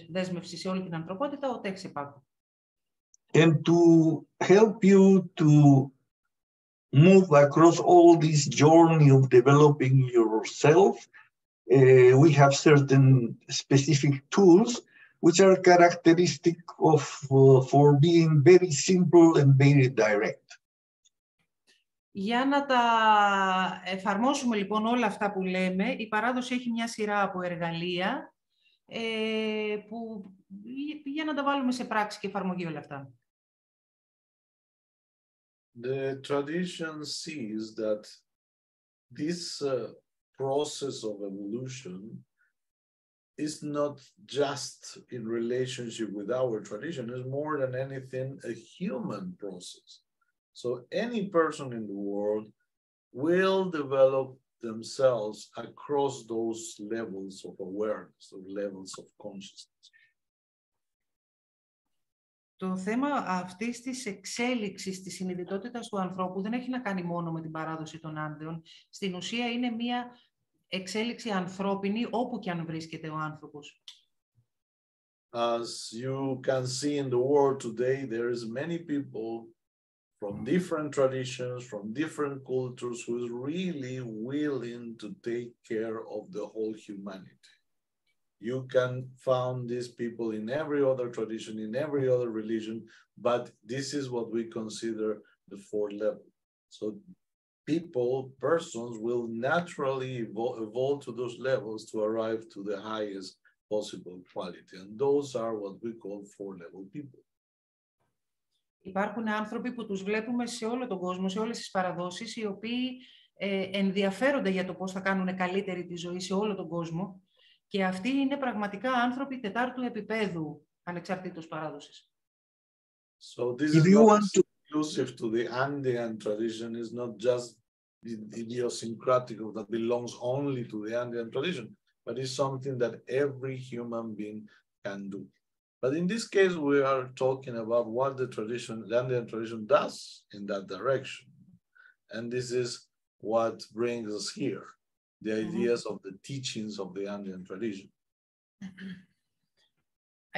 δέσμευση σε όλη την ανθρωπότητα, ο Teqse Paqo. And to help you to move across all this journey of developing yourself, uh, we have certain specific tools which are characteristic of uh, for being very simple and very direct. Για να τα εφαρμόσουμε λοιπόν όλα αυτά που λέμε, η παράδοση έχει μια σειρά από εργαλεία ε, που, για να τα βάλουμε σε πράξη και εφαρμογή όλα αυτά. The tradition sees that this uh, process of evolution is not just in relationship with our tradition, it's more than anything a human process. So any person in the world will develop themselves across those levels of awareness, or levels of consciousness. Το θέμα αυτής της εξέλιξης της συνειδητότητας του ανθρώπου δεν έχει να κάνει μόνο με την παράδοση των άνδεων. Στην ουσία είναι μία εξέλιξη ανθρώπινη όπου και αν βρίσκεται ο άνθρωπος. As you can see in the world today, there is many people from different traditions, from different cultures, who is really willing to take care of the whole humanity. You can find these people in every other tradition, in every other religion, but this is what we consider the fourth level. So people, persons will naturally evolve, evolve to those levels to arrive to the highest possible quality. And those are what we call four level people. Υπάρχουν άνθρωποι που τους βλέπουμε σε όλο τον κόσμο, σε όλες τις παραδόσεις, οι οποίοι ε, ενδιαφέρονται για το πώς θα κάνουν καλύτερη τη ζωή σε όλο τον κόσμο και αυτοί είναι πραγματικά άνθρωποι τετάρτου επίπεδου, ανεξαρτήτως παράδοσης. So this If is you not want to- exclusive to the Andean tradition, is not just the idiosyncratic of that belongs only to the Andean tradition, but is something that every human being can do. But in this case, we are talking about what the tradition, the Andean tradition does in that direction. And this is what brings us here, The ideas of the teachings of the Andean tradition.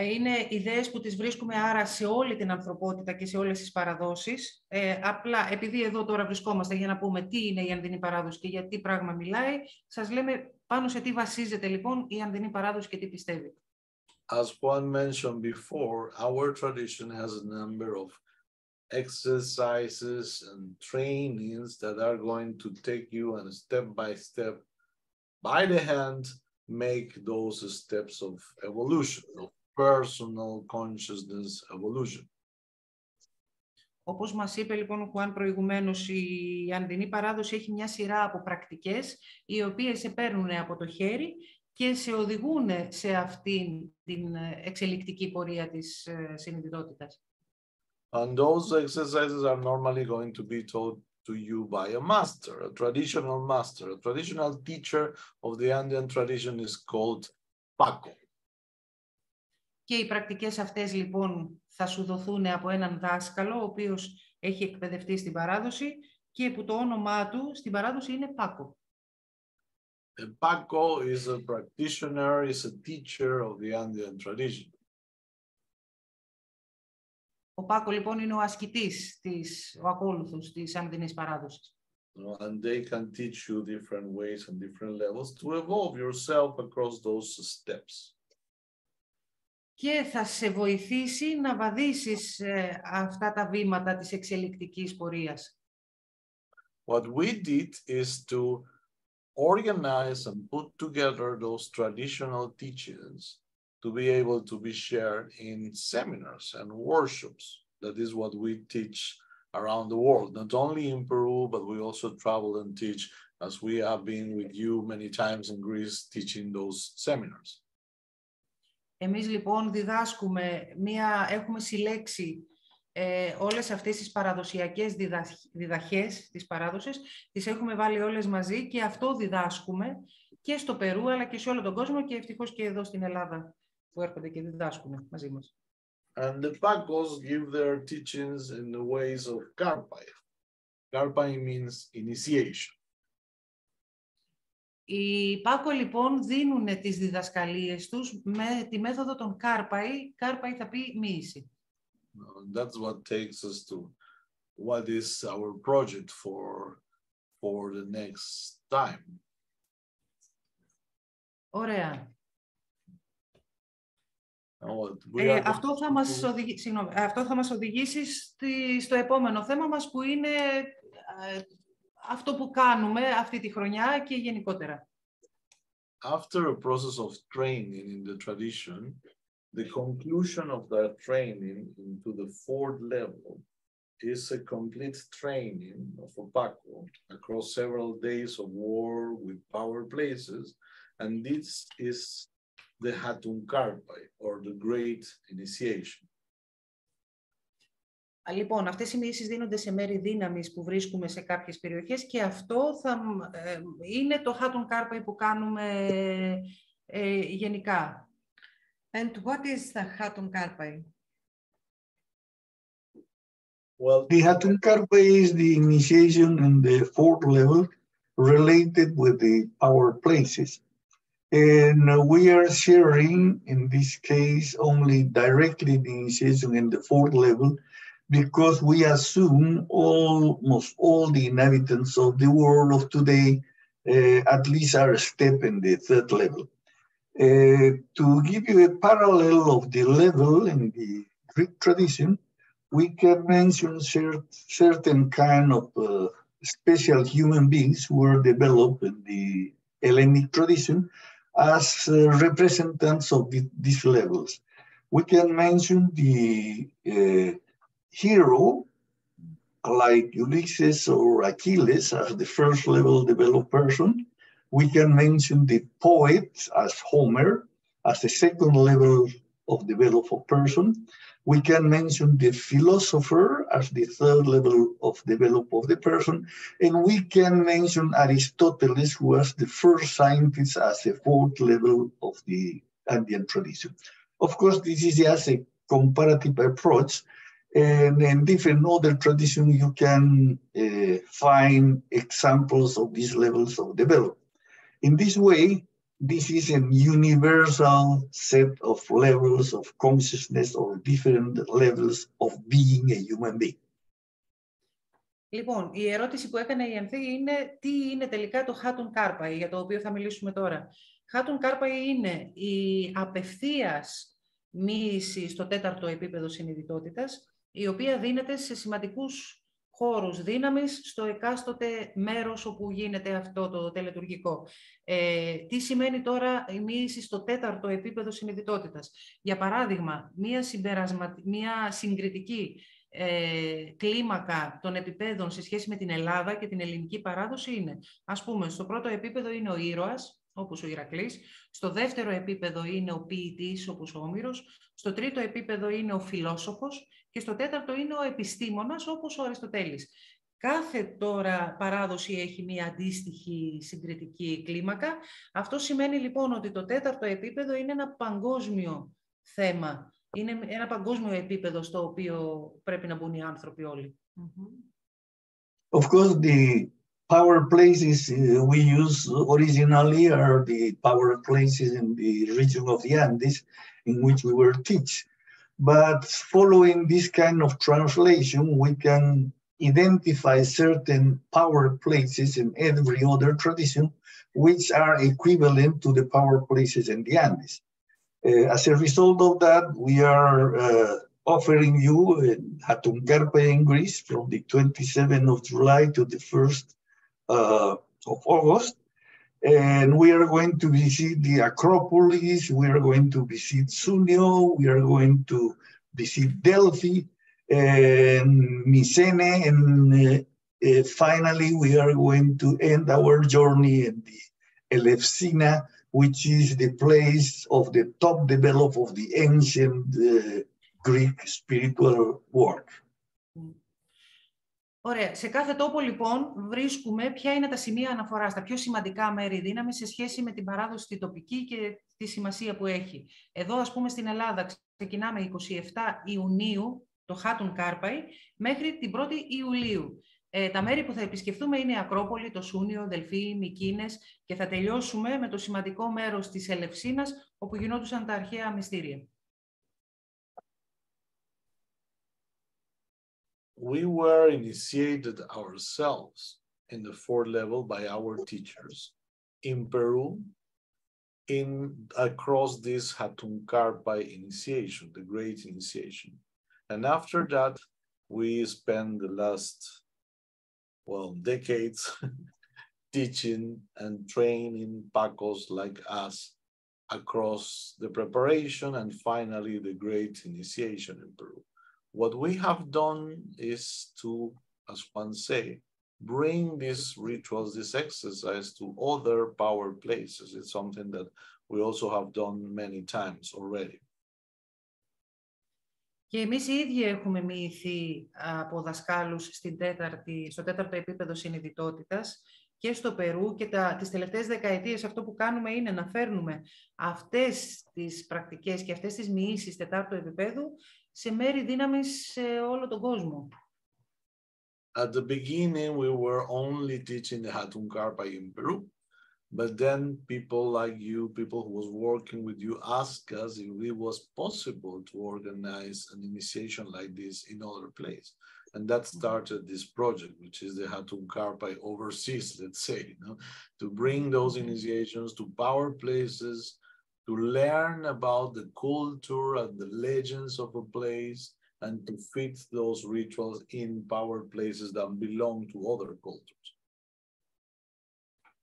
Είναι ιδέες που τις βρίσκουμε άρα σε όλη την ανθρωπότητα και σε όλες τις παραδόσεις. Ε, απλά, επειδή εδώ τώρα βρισκόμαστε για να πούμε τι είναι η Ανδινή Παράδοση και για τι πράγμα μιλάει, σας λέμε πάνω σε τι βασίζεται λοιπόν η Ανδινή Παράδοση και τι πιστεύει. As Juan mentioned before, our tradition has a number of exercises and trainings that are going to take you and step by step, by the hand, make those steps of evolution, of personal consciousness evolution. Όπως μας είπε λοιπόν ο Χουάν προηγουμένως, η Ανδινή Παράδοση έχει μια σειρά από πρακτικές, οι οποίες σε παίρνουν από το χέρι και σε οδηγούν σε αυτήν την εξελικτική πορεία της συνειδητότητας. And those exercises are normally going to be taught to you by a master, a traditional master. A traditional teacher of the Andean tradition is called Paco. Και οι πρακτικές αυτές λοιπόν θα σου δοθούν από έναν δάσκαλο, ο οποίος έχει εκπαιδευτεί στην παράδοση και που το όνομά του στην παράδοση είναι Πάκο. Paco is a practitioner, is a teacher of the Andean tradition. Ο Πάκο λοιπόν είναι ο ασκητής, της, ο ακόλουθος της Ανδινής παράδοσης. And they can teach you different ways and different levels to evolve yourself across those steps. Και θα σε βοηθήσει να βαδίσεις ε, αυτά τα βήματα της εξελικτικής πορείας. What we did is to organize and put together those traditional teachings to be able to be shared in seminars and workshops. That is what we teach around the world, not only in Peru, but we also travel and teach as we have been with you many times in Greece teaching those seminars. Εμείς λοιπόν διδάσκουμε, μία, έχουμε συλλέξει ε, όλες αυτές τις παραδοσιακές διδαχ, διδαχές της παράδοσης, τις έχουμε βάλει όλες μαζί και αυτό διδάσκουμε και στο Περού αλλά και σε όλο τον κόσμο και ευτυχώς και εδώ στην Ελλάδα που έρχονται και διδάσκουν μαζί μας. And the Paqos give their teachings in the ways of Karpay. Karpay means initiation. Οι Paqo λοιπόν δίνουν τις διδασκαλίες τους με τη μέθοδο των Karpay. Karpay θα πει μύηση. that's what takes us to what is our project for for the next time. Ωραία. We ε, are αυτό, θα μας οδηγήσει, συγγνώμη, αυτό θα μας οδηγήσει στη, στο επόμενο θέμα μας που είναι ε, αυτό που κάνουμε αυτή τη χρονιά και γενικότερα. After a process of training in the tradition, the conclusion of that training into the fourth level is a complete training of Opaco across several days of war with power places. And this is the Hatun Karpai, or the Great Initiation. Λοιπόν, αυτές οι μοιήσεις δίνονται σε μέρη δύναμης που βρίσκουμε σε κάποιες περιοχές και αυτό θα, ε, είναι το Hatun Karpai που κάνουμε ε, γενικά. And what is the Hatun Karpai? Well, The Hatun Karpa is the initiation in the fourth level related with the power places. And we are sharing, in this case, only directly the initiation in the fourth level because we assume almost all the inhabitants of the world of today uh, at least are a step in the third level. Uh, to give you a parallel of the level in the Greek tradition, we can mention cert certain kind of uh, special human beings who were developed in the Hellenic tradition as uh, representatives of the, these levels. We can mention the uh, hero like Ulysses or Achilles as the first level developed person, we can mention the poet as Homer, as the second level of developed person. We can mention the philosopher as the third level of develop of the person. And we can mention Aristoteles, who was the first scientist as the fourth level of the Andean tradition. Of course, this is just a comparative approach. And in different other traditions, you can uh, find examples of these levels of development. In this way, this is a universal set of levels of consciousness or different levels of being a human being. Λοιπόν, η ερώτηση που έκανε η Ανθή είναι τι είναι τελικά το Χάτουν Κάρπαϊ, για το οποίο θα μιλήσουμε τώρα. Χάτουν Κάρπαϊ είναι η απευθείας μοίηση στο τέταρτο επίπεδο συνειδητότητας, η οποία δίνεται σε σημαντικούς χώρους δύναμης στο εκάστοτε μέρος όπου γίνεται αυτό το τελετουργικό. Ε, τι σημαίνει τώρα η μοίηση στο τέταρτο επίπεδο συνειδητότητας; Για παράδειγμα, μία, μία συγκριτική ε, κλίμακα των επιπέδων σε σχέση με την Ελλάδα και την ελληνική παράδοση είναι, ας πούμε, στο πρώτο επίπεδο είναι ο ήρωας, όπως ο Ηρακλής. Στο δεύτερο επίπεδο είναι ο ποιητής, όπως ο Όμηρος. Στο τρίτο επίπεδο είναι ο φιλόσοφος. Και στο τέταρτο είναι ο επιστήμονας, όπως ο Αριστοτέλης. Κάθε τώρα παράδοση έχει μία αντίστοιχη συγκριτική κλίμακα. Αυτό σημαίνει λοιπόν ότι το τέταρτο επίπεδο είναι ένα παγκόσμιο θέμα. Είναι ένα παγκόσμιο επίπεδο στο οποίο πρέπει να μπουν οι άνθρωποι όλοι. Of course, the power places uh, we use originally are the power places in the region of the Andes in which we were teach. But following this kind of translation, we can identify certain power places in every other tradition, which are equivalent to the power places in the Andes. Uh, as a result of that, we are uh, offering you Hatuncarpa in Greece from the 27th of July to the 1st uh, of August. And we are going to visit the Acropolis, we are going to visit Sunio, we are going to visit Delphi, and Mycenae, and uh, uh, finally we are going to end our journey in the Elefsina, which is the place of the top develop of the ancient uh, Greek spiritual work. Ωραία. Σε κάθε τόπο, λοιπόν, βρίσκουμε ποια είναι τα σημεία αναφοράς, τα πιο σημαντικά μέρη δύναμης σε σχέση με την παράδοση τη τοπική και τη σημασία που έχει. Εδώ, ας πούμε, στην Ελλάδα, ξεκινάμε 27 Ιουνίου το Χάτουν Κάρπαϊ, μέχρι την 1η Ιουλίου. Ε, τα μέρη που θα επισκεφτούμε είναι η Ακρόπολη, το Σούνιο, Δελφή, Μικίνες και θα τελειώσουμε με το σημαντικό μέρος της Ελευσίνας, όπου γινόντουσαν τα αρχαία μυστήρια. We were initiated ourselves in the fourth level by our teachers in Peru in across this Hatun Karpai initiation, the great initiation. And after that, we spent the last, well, decades teaching and training Pacos like us across the preparation and finally the great initiation in Peru. What we have done is to, as one say, bring these rituals, this exercise to other power places. It's something that we also have done many times already. Και εμείς οι ίδιοι έχουμε μοιηθεί από δασκάλους στην τέταρτη, στο τέταρτο επίπεδο συνειδητότητας και στο Περού και τα, τις τελευταίες δεκαετίες αυτό που κάνουμε είναι να φέρνουμε αυτές τις πρακτικές και αυτές τις μοιήσεις τετάρτου επίπεδου σε μέρη δύναμης σε όλο τον κόσμο. At the beginning, we were only teaching the Hatun Karpa in Peru. But then people like you, people who was working with you, asked us if it was possible to organize an initiation like this in other place. And that mm-hmm. started this project, which is the Hatun Karpai overseas, let's say, you know, to bring those mm-hmm. initiations to power places, to learn about the culture and the legends of a place, and to fit those rituals in power places that belong to other cultures.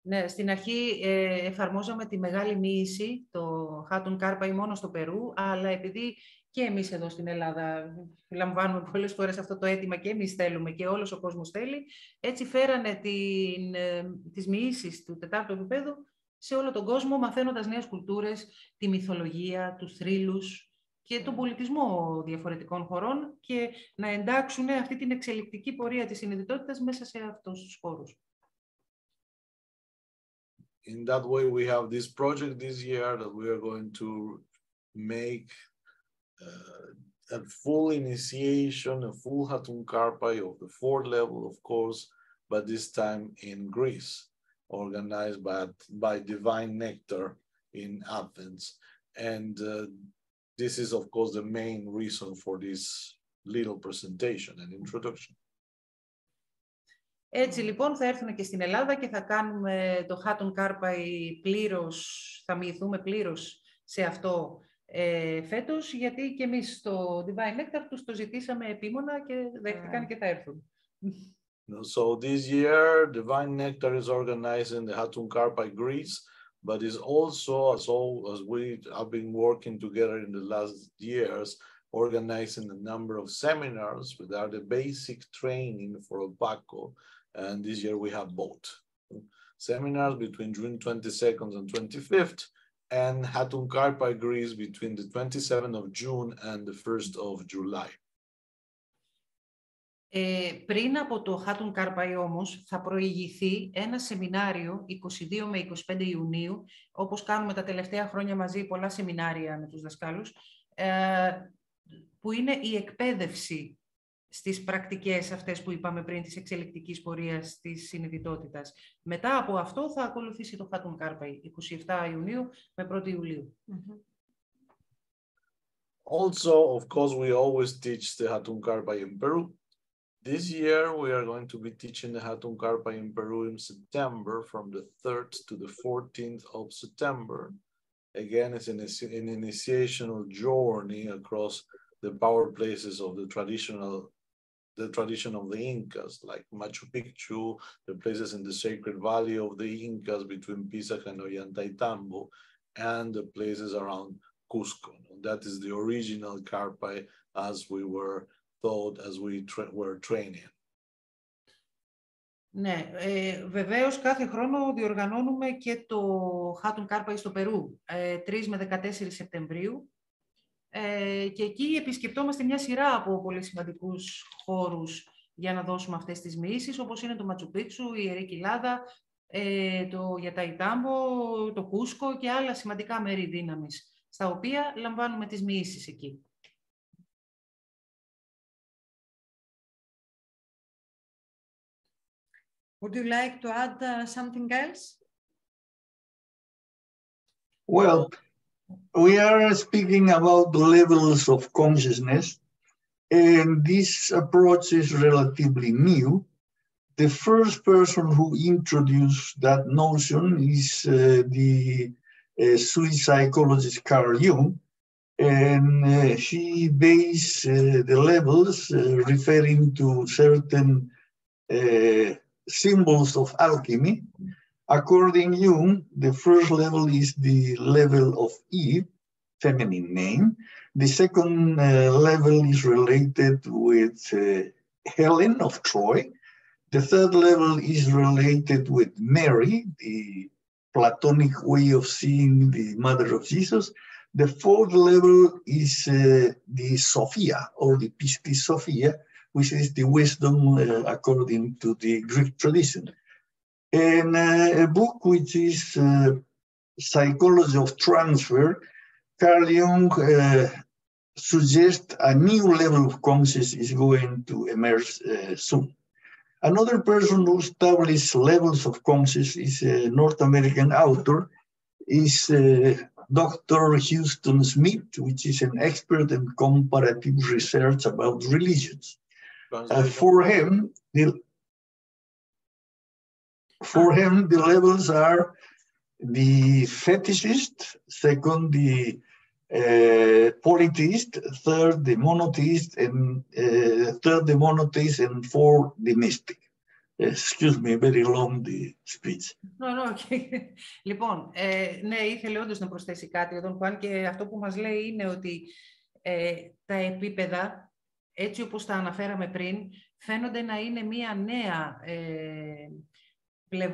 Ναι, στην αρχή ε, εφαρμόζαμε τη μεγάλη μοίηση, το Χάτουν Κάρπα ή μόνο στο Περού, αλλά επειδή και εμείς εδώ στην Ελλάδα λαμβάνουμε πολλές φορές αυτό το αίτημα και εμείς θέλουμε και όλος ο κόσμος θέλει, έτσι φέρανε την, ε, τις μοιήσεις του τετάρτου επίπεδου σε όλο τον κόσμο, μαθαίνοντας νέες κουλτούρες, τη μυθολογία, τους θρύλους και τον πολιτισμό διαφορετικών χωρών και να εντάξουν αυτή την εξελικτική πορεία της συνειδητότητας μέσα σε αυτούς τους χώρους. in that way, we have this project this year that we are going to make uh, a full initiation, a full Hatun Karpai of the fourth level, of course, but this time in Greece, organized by, by Divine Nectar in Athens. And uh, this is, of course, the main reason for this little presentation and introduction. Έτσι λοιπόν θα έρθουν και στην Ελλάδα και θα κάνουμε το Χάτον Κάρπαϊ πλήρως, θα μοιηθούμε πλήρως σε αυτό ε, φέτος, γιατί και εμείς στο Divine Nectar τους το ζητήσαμε επίμονα και δέχτηκαν και θα έρθουν. So this year, Divine Nectar is organizing the Hatun Karpai Greece, but is also, as all as we have been working together in the last years, organizing a number of seminars that are the basic training for Opaco And this year we have both. seminars between June 22nd and 25th, and Hatun Karpa Greece between the 27th of June and the 1st of July. Ε, πριν από το Hatun Karpay όμως θα προηγηθεί ένα σεμινάριο 22 με 25 Ιουνίου, όπως κάνουμε τα τελευταία χρόνια μαζί πολλά σεμινάρια με τους δασκάλους, ε, που είναι η εκπαίδευση στις πρακτικές αυτές που είπαμε πριν της εξελικτικής πορείας της συνειδητότητας. Μετά από αυτό θα ακολουθήσει το Hatun Karpay, 27 Ιουνίου με 1 Ιουλίου. Also, of course, we always teach the Hatun Karpa in Peru. This year, we are going to be teaching the Hatun Karpa in Peru in September from the 3rd to the 14th of September. Again, it's an, an initiational journey across the power places of the traditional the tradition of the Incas, like Machu Picchu, the places in the sacred valley of the Incas between Pisac and Ollantaytambo, and the places around Cusco. That is the original Carpai as we were taught, as we tra were training. Ναι, ε, βεβαίως κάθε χρόνο διοργανώνουμε και το Χάτουν Κάρπαϊ στο Περού, ε, 3 με 14 Σεπτεμβρίου. Ε, και εκεί επισκεπτόμαστε μια σειρά από πολύ σημαντικούς χώρους για να δώσουμε αυτές τις μοιήσεις, όπως είναι το Ματσουπίτσου, η Ιερή Κοιλάδα, ε, το Γιαταϊτάμπο, το Κούσκο και άλλα σημαντικά μέρη δύναμης, στα οποία λαμβάνουμε τις μοιήσεις εκεί. Would you like to add uh, something else? Well, we are speaking about the levels of consciousness, and this approach is relatively new. The first person who introduced that notion is uh, the uh, Swiss psychologist Carl Jung, and uh, based uh, the levels uh, referring to certain uh, symbols of alchemy. According to Jung, the first level is the level of Eve, feminine name. The second uh, level is related with uh, Helen of Troy. The third level is related with Mary, the Platonic way of seeing the mother of Jesus. The fourth level is uh, the Sophia or the Pistis Sophia, which is the wisdom uh, according to the Greek tradition. And uh, a book which is uh, Psychology of Transfer, Carl Jung suggests a new level of consciousness is going to emerge soon. Another person who established levels of consciousness is a North American author, is uh, Dr. Houston Smith, which is an expert in comparative research about religions. Uh, for him, the, for him, the levels are the fetishist, second, the uh, polytheist, third, the monotheist, and uh, third, the monotheist, and fourth, the mystic. Excuse me, very long the speech. No, no, okay. Λοιπόν, ε, ναι, ήθελε όντως να προσθέσει κάτι εδώ, Παν, και αυτό που μας λέει είναι ότι ε, τα επίπεδα, έτσι όπως τα αναφέραμε πριν, φαίνονται να είναι μία νέα ε,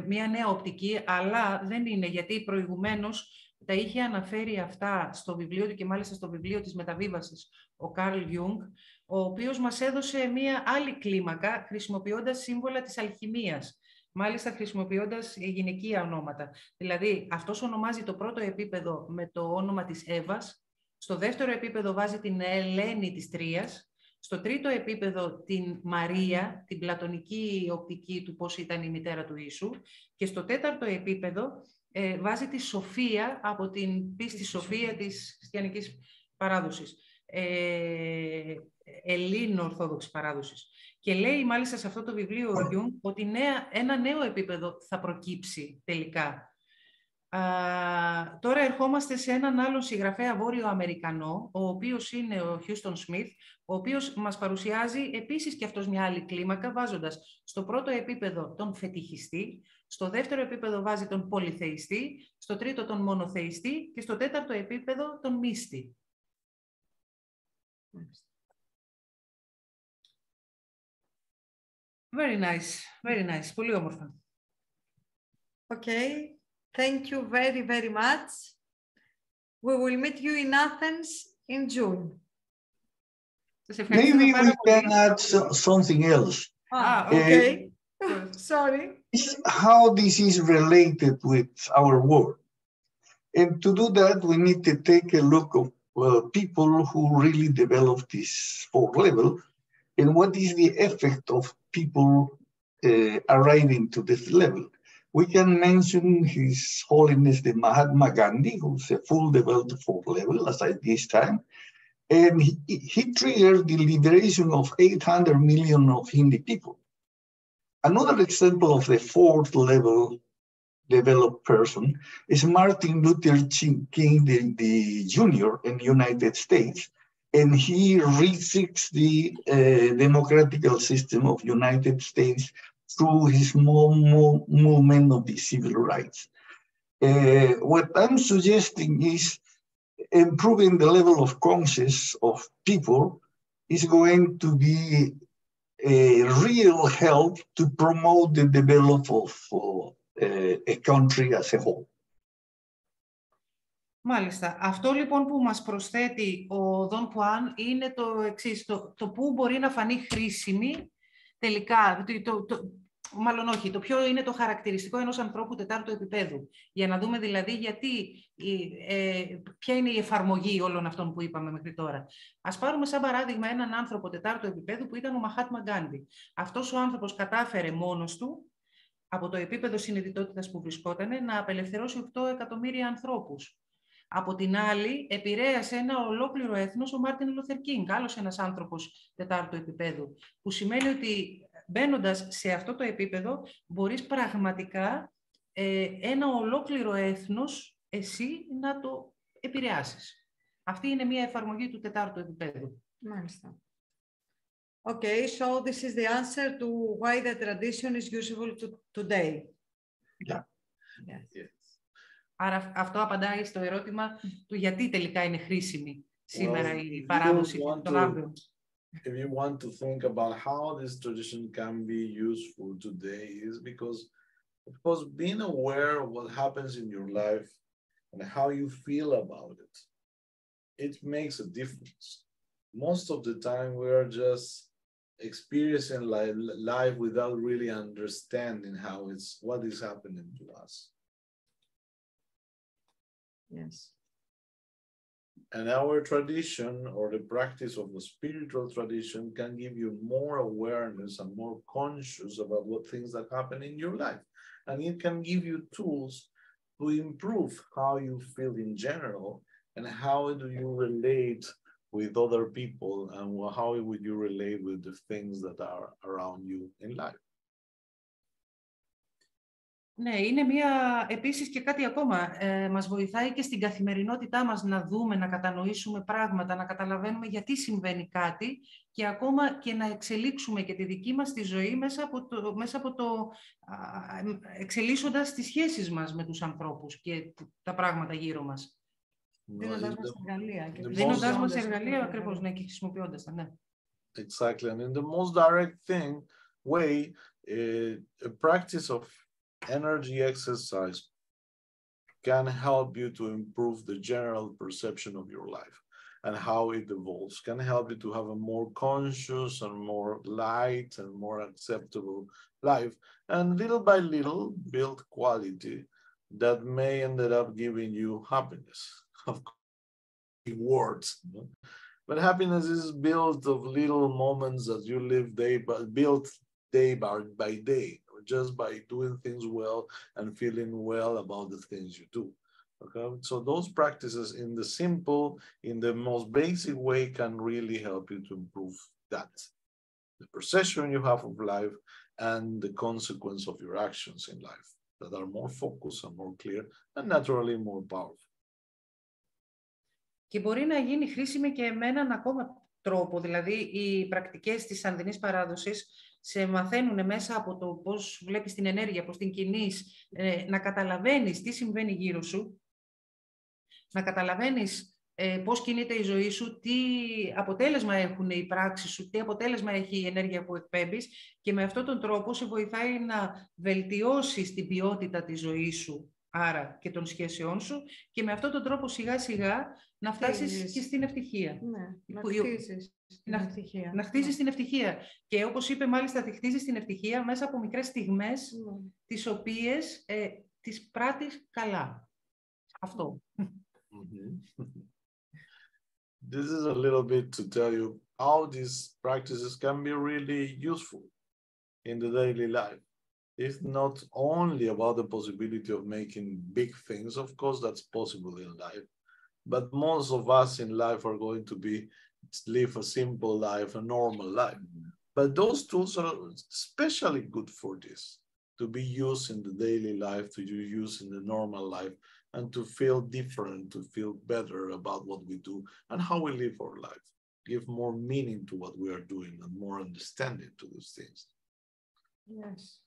μια νέα οπτική, αλλά δεν είναι, γιατί προηγουμένως τα είχε αναφέρει αυτά στο βιβλίο του και μάλιστα στο βιβλίο της μεταβίβασης ο Καρλ Γιουνγκ, ο οποίος μας έδωσε μια άλλη κλίμακα χρησιμοποιώντας σύμβολα της αλχημίας, μάλιστα χρησιμοποιώντας γυναικεία ονόματα. Δηλαδή, αυτός ονομάζει το πρώτο επίπεδο με το όνομα της Εύας, στο δεύτερο επίπεδο βάζει την Ελένη της Τροίας, στο τρίτο επίπεδο την Μαρία, την πλατωνική οπτική του πώς ήταν η μητέρα του Ιησού. Και στο τέταρτο επίπεδο ε, βάζει τη Σοφία από την Πίστις Σοφία της χριστιανικής παράδοσης, ε, Ελληνορθόδοξης παράδοσης. Και λέει μάλιστα σε αυτό το βιβλίο ο Γιουνγκ ότι νέα, ένα νέο επίπεδο θα προκύψει τελικά Α, τώρα ερχόμαστε σε έναν άλλο συγγραφέα βορειοαμερικανό, ο οποίος είναι ο Houston Smith, ο οποίος μας παρουσιάζει επίσης και αυτός μια άλλη κλίμακα, βάζοντας στο πρώτο επίπεδο τον φετιχιστή, στο δεύτερο επίπεδο βάζει τον πολυθεϊστή, στο τρίτο τον μονοθεϊστή και στο τέταρτο επίπεδο τον μίστη. Very nice, very nice, πολύ όμορφα. Okay. Thank you very, very much. We will meet you in Athens in June. Maybe we can add something else. Ah, okay. Uh, Sorry. How this is related with our work. And to do that, we need to take a look of uh, people who really develop this sport level and what is the effect of people uh, arriving to this level. We can mention His Holiness the Mahatma Gandhi, who's a full developed fourth level as at this time. And he, he triggered the liberation of 800 million of Hindi people. Another example of the fourth level developed person is Martin Luther King the, the Jr. in the United States, and he refixed the uh, democratical system of United States through his mo- mo- movement of the civil rights. Uh, what I'm suggesting is improving the level of conscious of people is going to be a real help to promote the development of uh, a country as a whole. Μάλιστα. Αυτό λοιπόν που μας προσθέτει ο Δον Πουάν είναι το εξής, το, το πού μπορεί να φανεί χρήσιμη τελικά, το, το, το, μάλλον όχι, το ποιο είναι το χαρακτηριστικό ενός ανθρώπου τετάρτου επίπεδου. Για να δούμε δηλαδή γιατί, ε, ποια είναι η εφαρμογή όλων αυτών που είπαμε μέχρι τώρα. Ας πάρουμε σαν παράδειγμα έναν άνθρωπο τετάρτου επίπεδου που ήταν ο Μαχάτμα Γκάντι. Αυτός ο άνθρωπος κατάφερε μόνος του, από το επίπεδο συνειδητότητας που βρισκόταν, να απελευθερώσει 8 εκατομμύρια ανθρώπους. Από την άλλη, επηρέασε ένα ολόκληρο έθνος ο Μάρτιν Λούθερ Κινγκ, άλλος ένας άνθρωπος τετάρτου επίπεδου, που σημαίνει ότι μπαίνοντας σε αυτό το επίπεδο, μπορείς πραγματικά ε, ένα ολόκληρο έθνος εσύ να το επηρεάσεις. Αυτή είναι μια εφαρμογή του τετάρτου επίπεδου. Μάλιστα. Okay, so this is the answer to why the tradition is useful to, today. Yeah. Yes. Yes. Άρα αυτό απαντάει στο ερώτημα του γιατί τελικά είναι χρήσιμη σήμερα Well, if η you παράδοση want των to- Άνδρων. if you want to think about how this tradition can be useful today is because of course being aware of what happens in your life and how you feel about it it makes a difference most of the time we are just experiencing life, life without really understanding how it's what is happening to us Yes. And our tradition or the practice of the spiritual tradition can give you more awareness and more conscious about what things that happen in your life. And it can give you tools to improve how you feel in general and how do you relate with other people and how would you relate with the things that are around you in life. Ναι, είναι μια, επίσης και κάτι ακόμα. Ε, μας βοηθάει και στην καθημερινότητά μας να δούμε, να κατανοήσουμε πράγματα, να καταλαβαίνουμε γιατί συμβαίνει κάτι και ακόμα και να εξελίξουμε και τη δική μας τη ζωή μέσα από το, μέσα από το α, εξελίσσοντας τις σχέσεις μας με τους ανθρώπους και τα πράγματα γύρω μας. Δίνοντας In μας the- εργαλεία. και the most- Δίνοντάς μας χρησιμοποιώντας εργαλεία τα ακριβώς, ναι, και χρησιμοποιώντας τα, ναι. Exactly. And in the most direct thing way, uh, a practice of energy exercise can help you to improve the general perception of your life and how it evolves, can help you to have a more conscious and more light and more acceptable life. And little by little, build quality that may ended up giving you happiness. Of know. But happiness is built of little moments that you live day by built day by, by day, just by doing things well and feeling well about the things you do. Okay, so those practices in the simple, in the most basic way, can really help you to improve that, the perception you have of life and the consequence of your actions in life that are more focused and more clear and naturally more powerful. Και μπορεί να γίνει χρήσιμη και με έναν ακόμα τρόπο, δηλαδή οι πρακτικές της ανδινής παράδοσης σε μαθαίνουν μέσα από το πώς βλέπεις την ενέργεια, πώς την κινείς, ε, να καταλαβαίνεις τι συμβαίνει γύρω σου, να καταλαβαίνεις ε, πώς κινείται η ζωή σου, τι αποτέλεσμα έχουν οι πράξεις σου, τι αποτέλεσμα έχει η ενέργεια που εκπέμπεις και με αυτόν τον τρόπο σε βοηθάει να βελτιώσεις την ποιότητα της ζωής σου, άρα και των σχέσεών σου και με αυτόν τον τρόπο σιγά σιγά να φτάσεις και στην ευτυχία. Ναι, να Που- χτίσεις την να- ευτυχία. Να χτίσεις την ευτυχία. Και όπως είπε μάλιστα, τη χτίζεις την ευτυχία μέσα από μικρές στιγμές Ναι. τις οποίες ε, τις πράττεις καλά. Αυτό. Mhm. this is a little bit to tell you how these practices can be really useful in the daily life. It's not only about the possibility of making big things, of course, that's possible in life, but most of us in life are going to be live a simple life, a normal life. But those tools are especially good for this to be used in the daily life, to be used in the normal life, and to feel different, to feel better about what we do and how we live our life. Give more meaning to what we are doing and more understanding to those things. Yes.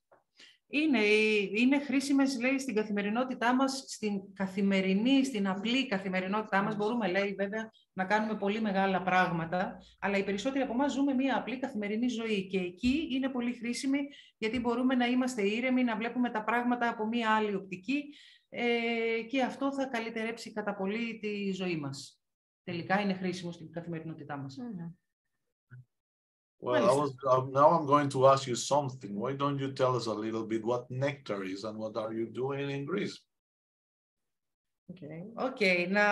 Είναι, είναι χρήσιμες, λέει, στην καθημερινότητά μας, στην καθημερινή, στην απλή καθημερινότητά μας. Μπορούμε, λέει, βέβαια, να κάνουμε πολύ μεγάλα πράγματα, αλλά οι περισσότεροι από εμάς ζούμε μια απλή καθημερινή ζωή και εκεί είναι πολύ χρήσιμη γιατί μπορούμε να είμαστε ήρεμοι, να βλέπουμε τα πράγματα από μια άλλη οπτική ε, και αυτό θα καλυτερέψει κατά πολύ τη ζωή μας. Τελικά είναι χρήσιμο στην καθημερινότητά μας. Ναι. Well, I Nice. was, um, now I'm going to ask you something. Why don't you tell us a little bit what nectar is and what are you doing in Greece? Οκ, να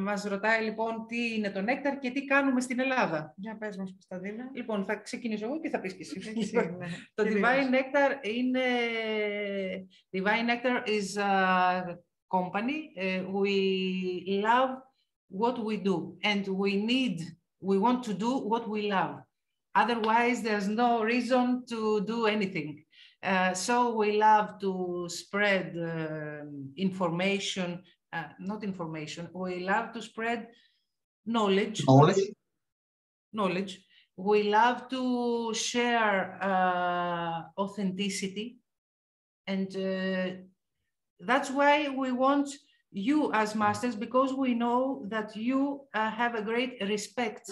μας ρωτάει λοιπόν τι είναι το νέκταρ και τι κάνουμε στην Ελλάδα. Για πες μας, Κωνσταντίνα. Λοιπόν, θα ξεκινήσω εγώ και θα πεις και εσύ. Εσύ, ναι. Το Κυρίως. Divine Nectar είναι... Divine Nectar is a company. Uh, we love what we do and we need, we want to do what we love. Otherwise, there's no reason to do anything. Uh, so we love to spread um information, uh, not information, we love to spread knowledge Knowledge. knowledge. We love to share uh, authenticity. And uh, that's why we want you as masters, because we know that you uh, have a great respect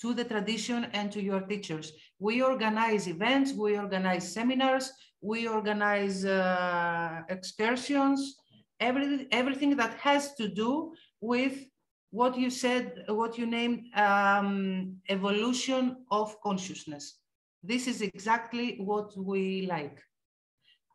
to the tradition and to your teachers. We organize events, we organize seminars, we organize uh, excursions, every, everything that has to do with what you said, what you named um, evolution of consciousness. This is exactly what we like.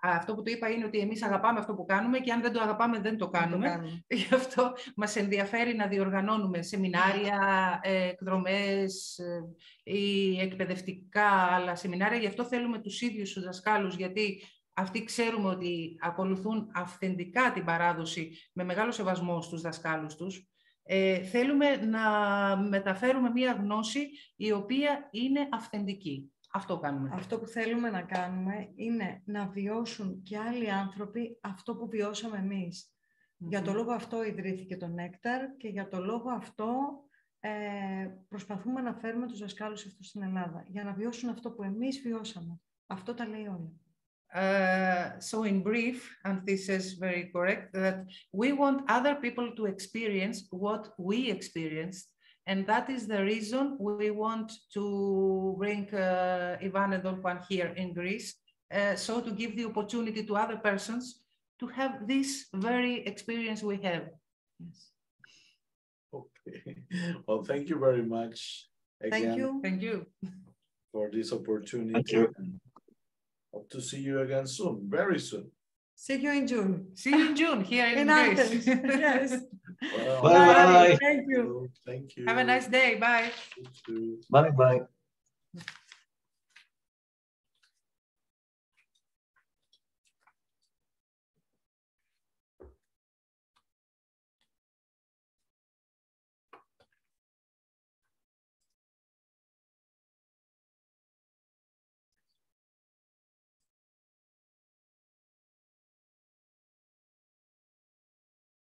Αυτό που του είπα είναι ότι εμείς αγαπάμε αυτό που κάνουμε και αν δεν το αγαπάμε δεν το Να το κάνουμε. κάνουμε. Γι' αυτό μας ενδιαφέρει να διοργανώνουμε σεμινάρια, ε, εκδρομές ε, ή εκπαιδευτικά άλλα σεμινάρια. Γι' αυτό θέλουμε τους ίδιους τους δασκάλους, γιατί αυτοί ξέρουμε ότι ακολουθούν αυθεντικά την παράδοση με μεγάλο σεβασμό στους δασκάλους τους. Ε, θέλουμε να μεταφέρουμε μία γνώση η οποία είναι αυθεντική. Αυτό κάνουμε. Αυτό που θέλουμε να κάνουμε είναι να βιώσουν και άλλοι άνθρωποι αυτό που βιώσαμε εμείς. Για το Μμμ. λόγο αυτό ιδρύθηκε το Νέκταρ και για το λόγο αυτό ε, προσπαθούμε να φέρουμε τους δασκάλους αυτούς στην Ελλάδα. Για να βιώσουν αυτό που εμείς βιώσαμε. Αυτό τα λέει όλα. Uh, so in brief, and this is very correct, that we want other people to experience what we experienced. And that is the reason we want to bring uh, Ivan and Dolpan here in Greece. Uh, so to give the opportunity to other persons to have this very experience we have. Yes. Okay. Well, thank you very much again Thank you. Thank you. for this opportunity. Thank you. Hope to see you again soon, very soon. See you in June. See you in June here in, In Greece. Athens. yes. Well, Bye. Thank you. Thank you. Have a nice day. Bye. You. Bye bye.